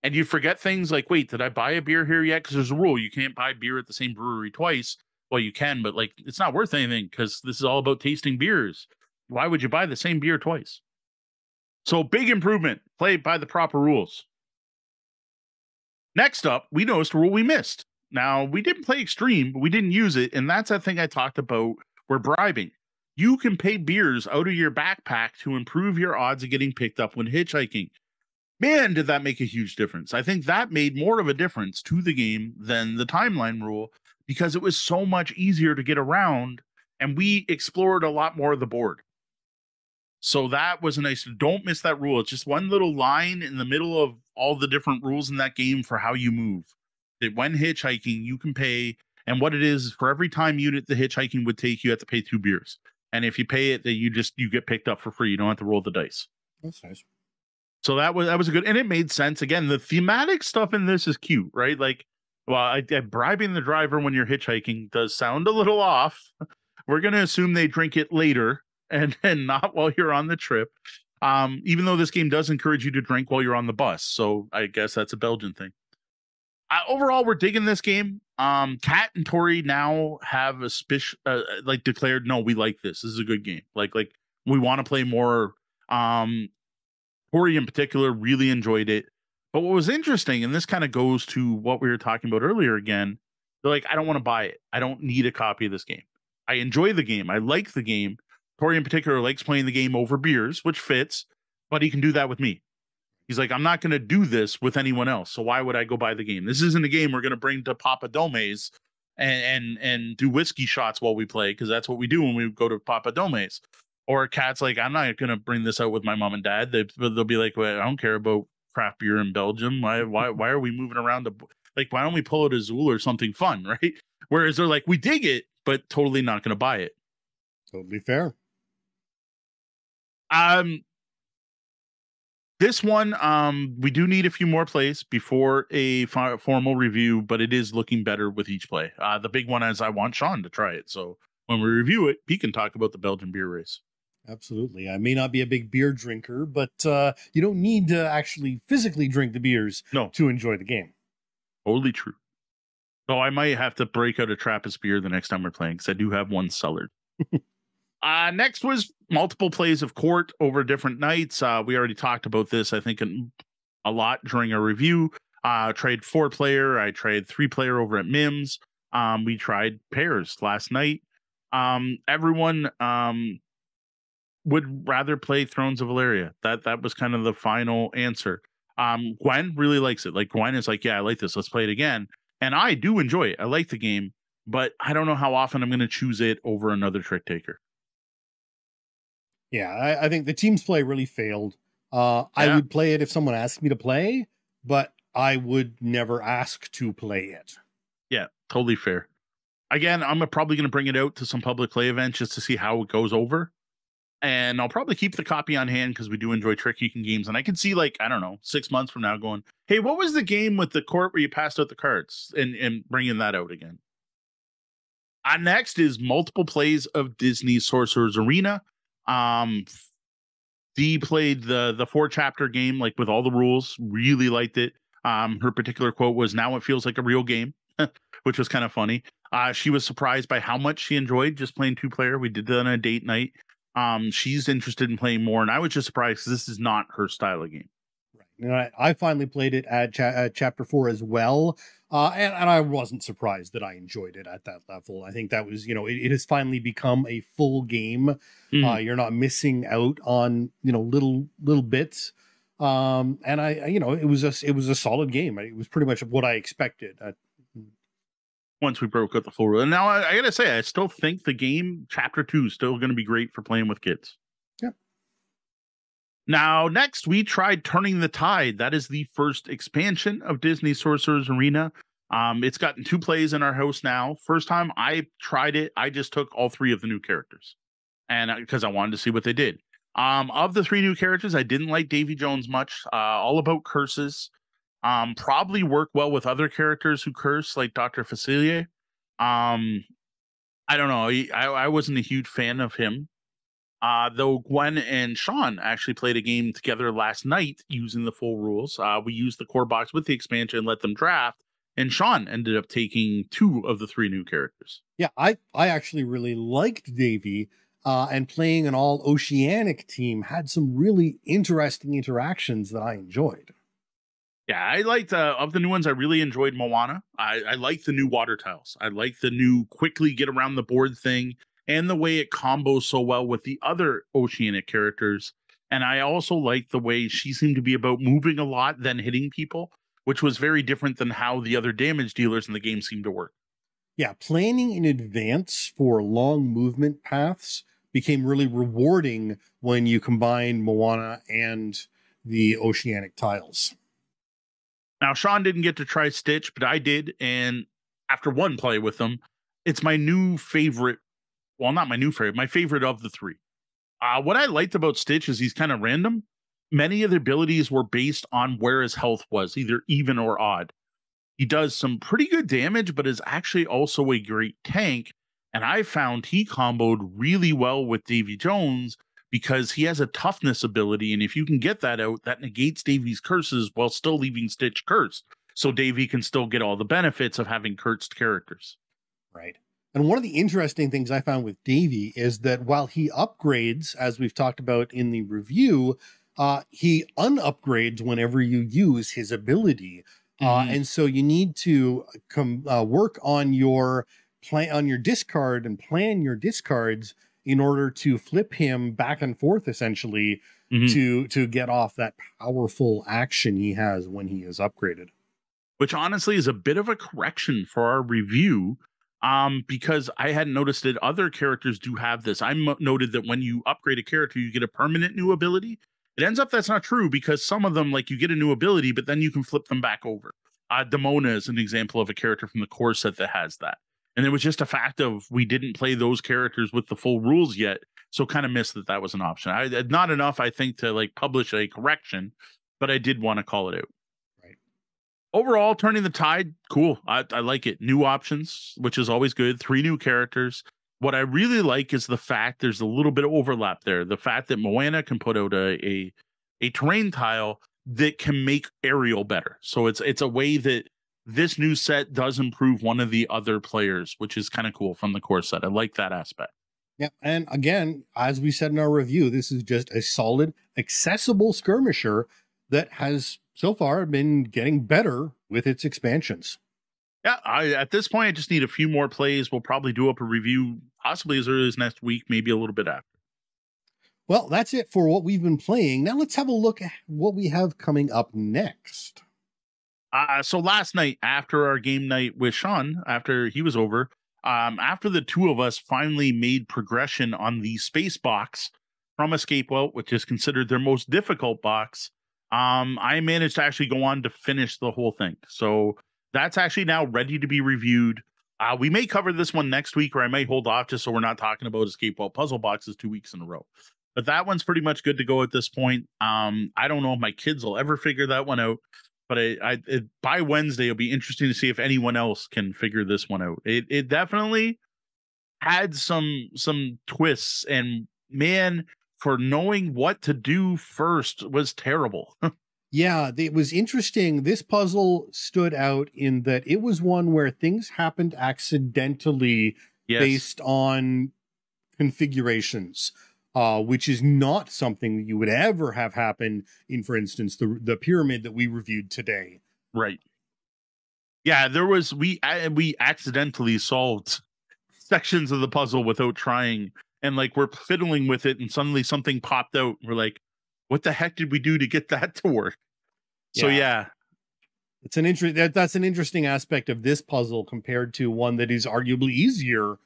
And you forget things like, wait, did I buy a beer here yet? Because there's a rule you can't buy beer at the same brewery twice. Well, you can, but like it's not worth anything because this is all about tasting beers. Why would you buy the same beer twice? So big improvement. Play by the proper rules. Next up, we noticed a rule we missed. Now, we didn't play extreme, but we didn't use it. And that's that thing I talked about where bribing. You can pay beers out of your backpack to improve your odds of getting picked up when hitchhiking. Man, did that make a huge difference. I think that made more of a difference to the game than the timeline rule because it was so much easier to get around and we explored a lot more of the board. So that was a nice. Don't miss that rule. It's just one little line in the middle of all the different rules in that game for how you move that when hitchhiking, you can pay. And what it is for every time unit the hitchhiking would take, you have to pay two beers. And if you pay it, that you just you get picked up for free. You don't have to roll the dice. That's nice. So that was that was a good, and it made sense. Again, the thematic stuff in this is cute, right? Like, well, I, I, bribing the driver when you're hitchhiking does sound a little off. We're gonna assume they drink it later and and not while you're on the trip. Um, even though this game does encourage you to drink while you're on the bus, so I guess that's a Belgian thing uh, overall, we're digging this game. Um, Kat and Tori now have a spish, uh, like declared, no, we like this. This is a good game. Like, like we want to play more. Um, Tori in particular really enjoyed it. But what was interesting, and this kind of goes to what we were talking about earlier again, they're like, I don't want to buy it. I don't need a copy of this game. I enjoy the game. I like the game. Tori in particular likes playing the game over beers, which fits, but he can do that with me. He's like, I'm not going to do this with anyone else. So why would I go buy the game? This isn't a game we're going to bring to Papa Dome's and and and do whiskey shots while we play because that's what we do when we go to Papa Dome's. Or Cat's like, I'm not going to bring this out with my mom and dad. They they'll be like, well, I don't care about craft beer in Belgium. Why why why are we moving around to like why don't we pull out Azul or something fun, right? Whereas they're like, we dig it, but totally not going to buy it. Totally fair. Um, this one, um, we do need a few more plays before a f- formal review, but it is looking better with each play. Uh, the big one is I want Sean to try it, so when we review it, he can talk about the Belgian beer race. Absolutely. I may not be a big beer drinker, but uh, you don't need to actually physically drink the beers no. to enjoy the game. Totally true. So I might have to break out a Trappist beer the next time we're playing because I do have one cellared. uh, next was multiple plays of court over different nights. Uh, we already talked about this, I think, a lot during our review. Uh, trade four player. I tried three player over at Mims. Um, we tried pairs last night. Um, everyone um, would rather play Thrones of Valeria. That that was kind of the final answer. Um, Gwen really likes it. Like Gwen is like, yeah, I like this. Let's play it again. And I do enjoy it. I like the game, but I don't know how often I'm going to choose it over another trick taker. Yeah, I, I think the team's play really failed. Uh, yeah. I would play it if someone asked me to play, but I would never ask to play it. Yeah, totally fair. Again, I'm probably going to bring it out to some public play events just to see how it goes over and I'll probably keep the copy on hand because we do enjoy trick taking games. And I can see like I don't know six months from now going, hey, what was the game with the court where you passed out the cards and and bringing that out again. Uh, next is multiple plays of Disney Sorcerer's Arena. Um, Dee played the the four chapter game like with all the rules. Really liked it. Um, her particular quote was, "Now it feels like a real game," which was kind of funny. Uh, she was surprised by how much she enjoyed just playing two player. We did that on a date night um, she's interested in playing more, and I was just surprised because this is not her style of game. Right. And I, I finally played it at, cha- at chapter four as well, uh, and, and, I wasn't surprised that I enjoyed it at that level. I think that was, you know, it, it has finally become a full game. Mm. Uh, you're not missing out on, you know, little little bits. Um, and I, you know, it was a it was a solid game. It was pretty much what I expected. Uh, once we broke up the full rule. And now I, I, gotta say, I still think the game chapter two is still going to be great for playing with kids. Now, next we tried Turning the Tide. That is the first expansion of Disney Sorcerer's Arena. Um, it's gotten two plays in our house now. First time I tried it, I just took all three of the new characters, and because I wanted to see what they did. Um, of the three new characters, I didn't like Davy Jones much. Uh, all about curses. Um, probably work well with other characters who curse, like Doctor Facilier. Um, I don't know. I, I wasn't a huge fan of him. Uh, though Gwen and Sean actually played a game together last night using the full rules. Uh, we used the core box with the expansion and let them draft, and Sean ended up taking two of the three new characters. Yeah, I I actually really liked Davy, uh, and playing an all oceanic team had some really interesting interactions that I enjoyed. Yeah, I liked uh, of the new ones. I really enjoyed Moana. I, I like the new water tiles. I like the new quickly get around the board thing and the way it combos so well with the other oceanic characters. And I also like the way she seemed to be about moving a lot than hitting people, which was very different than how the other damage dealers in the game seemed to work. Yeah, planning in advance for long movement paths became really rewarding when you combine Moana and the oceanic tiles. Now, Sean didn't get to try Stitch, but I did. And after one play with them, it's my new favorite. Well, not my new favorite, my favorite of the three. Uh, what I liked about Stitch is he's kind of random. Many of the abilities were based on where his health was, either even or odd. He does some pretty good damage, but is actually also a great tank. And I found he comboed really well with Davy Jones because he has a toughness ability. And if you can get that out, that negates Davy's curses while still leaving Stitch cursed. So Davy can still get all the benefits of having cursed characters. Right. And one of the interesting things I found with Davy is that while he upgrades, as we've talked about in the review, uh, he unupgrades whenever you uh, use his ability. Mm-hmm. Uh, and so you need to come uh, work on your play on your discard and plan your discards in order to flip him back and forth essentially Mhm. to to get off that powerful action he has when he is upgraded. which honestly is a bit of a correction for our review um because i hadn't noticed that other characters do have this. I noted that when you upgrade a character you get a permanent new ability. It ends up that's not true because some of them like you get a new ability but then you can flip them back over. Uh demona is an example of a character from the core set that has that. And it was just a fact of we didn't play those characters with the full rules yet so kind of missed that that was an option. I not enough i think to like publish a correction but i did want to call it out overall turning the tide cool. I, I like it. New options which is always good. Three new characters. What i really like is the fact there's a little bit of overlap there. The fact that moana can put out a a, a terrain tile that can make Ariel better. So it's it's a way that this new set does improve one of the other players which is kind of cool from the core set. I like that aspect. Yeah, and again, as we said in our review, this is just a solid, accessible skirmisher that has so far I've been getting better with its expansions. yeah i at this point i just need a few more plays we'll probably do up a review possibly as early as next week maybe a little bit after Well, that's it for what we've been playing. Now let's have a look at what we have coming up next. Uh, so last night after our game night with Sean, after he was over, um, after the two of us finally made progression on the space box from Escape Welt, which is considered their most difficult box, um, I managed to actually go on to finish the whole thing. So that's actually now ready to be reviewed. Uh, we may cover this one next week, or I may hold off just so we're not talking about Escape Welt puzzle boxes two weeks in a row. But that one's pretty much good to go at this point. Um, I don't know if my kids will ever figure that one out but I, I it, by Wednesday it'll be interesting to see if anyone else can figure this one out. It it definitely had some some twists, and man, for knowing what to do first was terrible. Yeah, it was interesting. This puzzle stood out in that it was one where things happened accidentally yes, based on configurations, uh, which is not something that you would ever have happen in, for instance, the the pyramid that we reviewed today. right. Yeah, there was we we accidentally solved sections of the puzzle without trying, and like we're fiddling with it, and suddenly something popped out. We're like, "What the heck did we do to get that to work?" So Yeah. yeah, It's an interest that that's an interesting aspect of this puzzle compared to one that is arguably easier.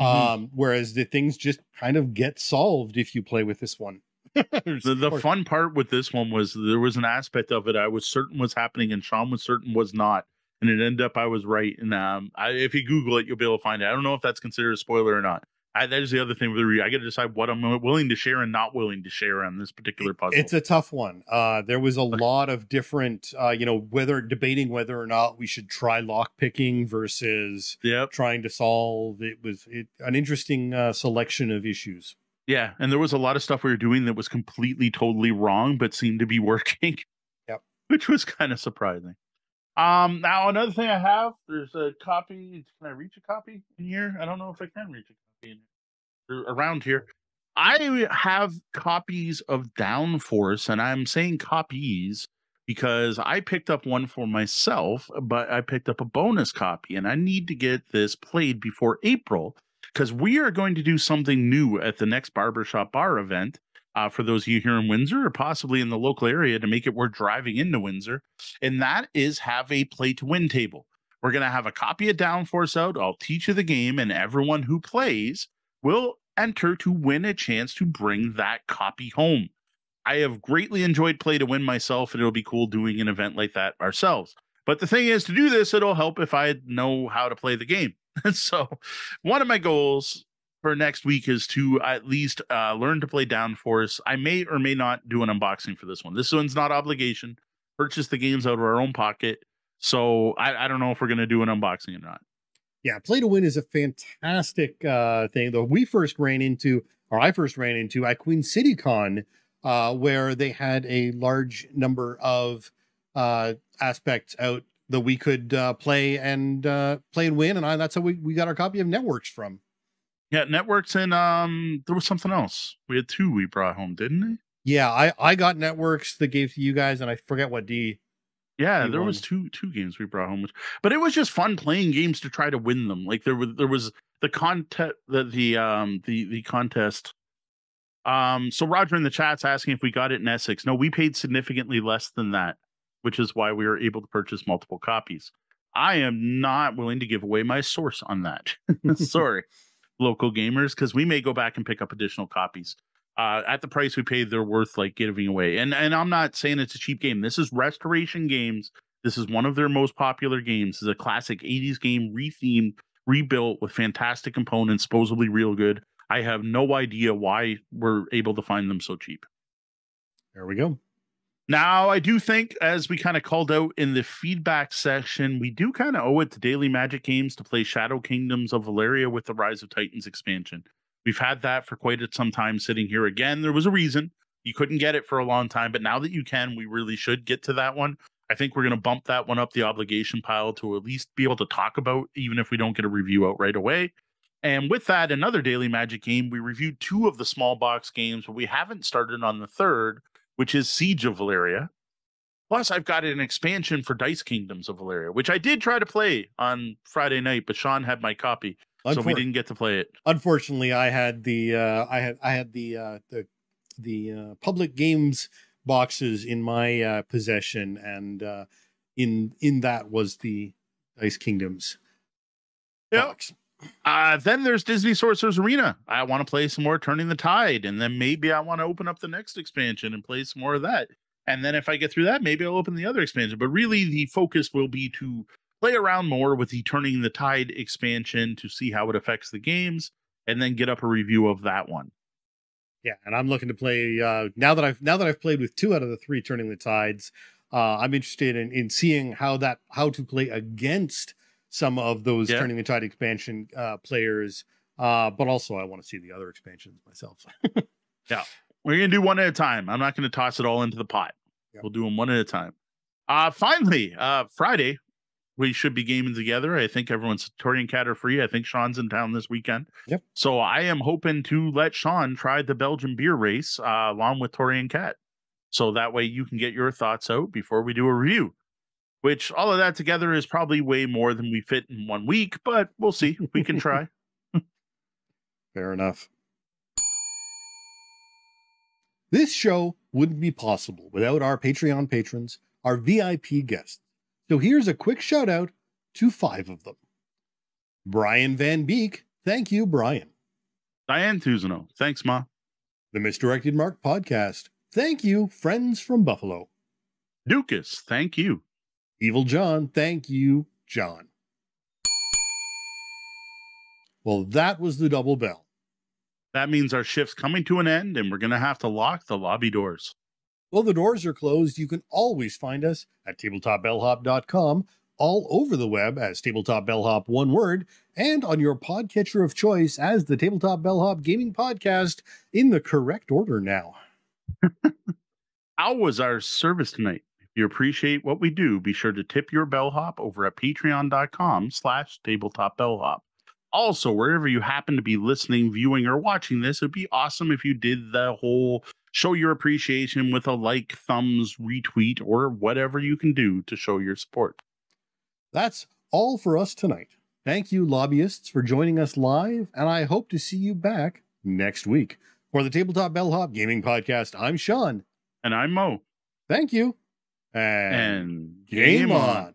Mhm. Um, whereas the things just kind of get solved if you play with this one. the, the fun part with this one was there was an aspect of it I was certain was happening and Sean was certain was not, and it ended up I was right. And um, I, if you Google it, you'll be able to find it. I don't know if that's considered a spoiler or not. I, that is the other thing with the review. I got to decide what I'm willing to share and not willing to share on this particular puzzle. It's a tough one. Uh, there was a lot of different, uh, you know, whether debating whether or not we should try lock picking versus yep, trying to solve. It was it, an interesting uh, selection of issues. yeah, and there was a lot of stuff we were doing that was completely, totally wrong, but seemed to be working. Yep. which was kind of surprising. Um, now another thing I have, there's a copy. Can I reach a copy in here? I don't know if I can reach a copy in or around here. I have copies of Downforce, and I'm saying copies because I picked up one for myself, but I picked up a bonus copy, and I need to get this played before April because we are going to do something new at the next Barbershop Bar event. Uh, for those of you here in Windsor or possibly in the local area to make it worth driving into Windsor, and that is have a play to win table. We're going to have a copy of Downforce out. I'll teach you the game, and everyone who plays will enter to win a chance to bring that copy home. I have greatly enjoyed Play to Win myself, and it'll be cool doing an event like that ourselves. But the thing is, to do this, it'll help if I know how to play the game. so, one of my goals for next week is to at least uh, learn to play Downforce. I may or may not do an unboxing for this one. This one's not obligation. Purchase the games out of our own pocket. So I, I don't know if we're going to do an unboxing or not. Yeah, play to win is a fantastic uh, thing. Though we first ran into, or I first ran into at Queen City Con, uh, where they had a large number of uh, aspects out that we could uh, play and uh, play and win, and I, that's how we, we got our copy of Networks from. Yeah, networks and um, there was something else. We had two we brought home, didn't we? Yeah, I I got Networks that gave to you guys, and I forget what D. Yeah, there was two two games we brought home, which, but it was just fun playing games to try to win them. Like there was there was the contest the the um the the contest. Um, so Roger in the chat's asking if we got it in Essex. No, we paid significantly less than that, which is why we were able to purchase multiple copies. I am not willing to give away my source on that. Sorry, local gamers, because we may go back and pick up additional copies. Uh, at the price we paid, they're worth like giving away. And and I'm not saying it's a cheap game. This is Restoration Games. This is one of their most popular games. This is a classic 80s game, rethemed, rebuilt with fantastic components, supposedly real good. I have no idea why we're able to find them so cheap. There we go. Now, I do think, as we kind of called out in the feedback section, we do kind of owe it to Daily Magic Games to play Shadow Kingdoms of Valeria with the Rise of Titans expansion. We've had that for quite some time sitting here again. There was a reason you couldn't get it for a long time, but now that you can, we really should get to that one. I think we're going to bump that one up the obligation pile to at least be able to talk about, even if we don't get a review out right away. And with that, another Daily Magic game, we reviewed two of the small box games, but we haven't started on the third, which is Siege of Valeria. Plus, I've got an expansion for Dice Kingdoms of Valeria, which I did try to play on Friday night, but Sean had my copy, so we didn't get to play it. Unfortunately, I had the uh, I had I had the uh, the the uh, public games boxes in my uh, possession, and uh, in in that was the Dice Kingdoms Yep. box. Uh, then there's Disney Sorcerer's Arena. I want to play some more Turning the Tide, and then maybe I want to open up the next expansion and play some more of that. And then if I get through that, maybe I'll open the other expansion. But really, the focus will be to play around more with the Turning the Tide expansion to see how it affects the games, and then get up a review of that one. Yeah, and I'm looking to play uh, now that I've now that I've played with two out of the three turning the tides. Uh, I'm interested in in seeing how that how to play against some of those Yeah. turning the tide expansion uh, players. Uh, but also, I want to see the other expansions myself. Yeah, we're gonna do one at a time. I'm not gonna toss it all into the pot. We'll do them one at a time. Uh finally, uh Friday, we should be gaming together. I think everyone's Tori and Cat are free. I think Sean's in town this weekend. Yep. So I am hoping to let Sean try the Belgian beer race uh, along with Tori and Cat. So that way you can get your thoughts out before we do a review. Which all of that together is probably way more than we fit in one week, but we'll see. We can try. Fair enough. This show wouldn't be possible without our Patreon patrons, our VIP guests. So here's a quick shout out to five of them. Brian Van Beek, thank you, Brian. Diane Tuzano. Thanks, Ma. The Misdirected Mark podcast, thank you, friends from Buffalo. Dukas, thank you. Evil John, thank you, John. Well, that was the double bell. That means our shift's coming to an end and we're going to have to lock the lobby doors. While the doors are closed, you can always find us at tabletopbellhop.com, all over the web as Tabletop Bellhop one word, and on your podcatcher of choice as the Tabletop Bellhop Gaming Podcast in the correct order now. How was our service tonight? If you appreciate what we do, be sure to tip your bellhop over at patreon.com slash tabletop bellhop. Also, wherever you happen to be listening, viewing, or watching this, it'd be awesome if you did the whole show your appreciation with a like, thumbs, retweet, or whatever you can do to show your support. That's all for us tonight. Thank you, lobbyists, for joining us live, and I hope to see you back next week. For the Tabletop Bellhop Gaming Podcast, I'm Sean. And I'm Moe. Thank you. And game on.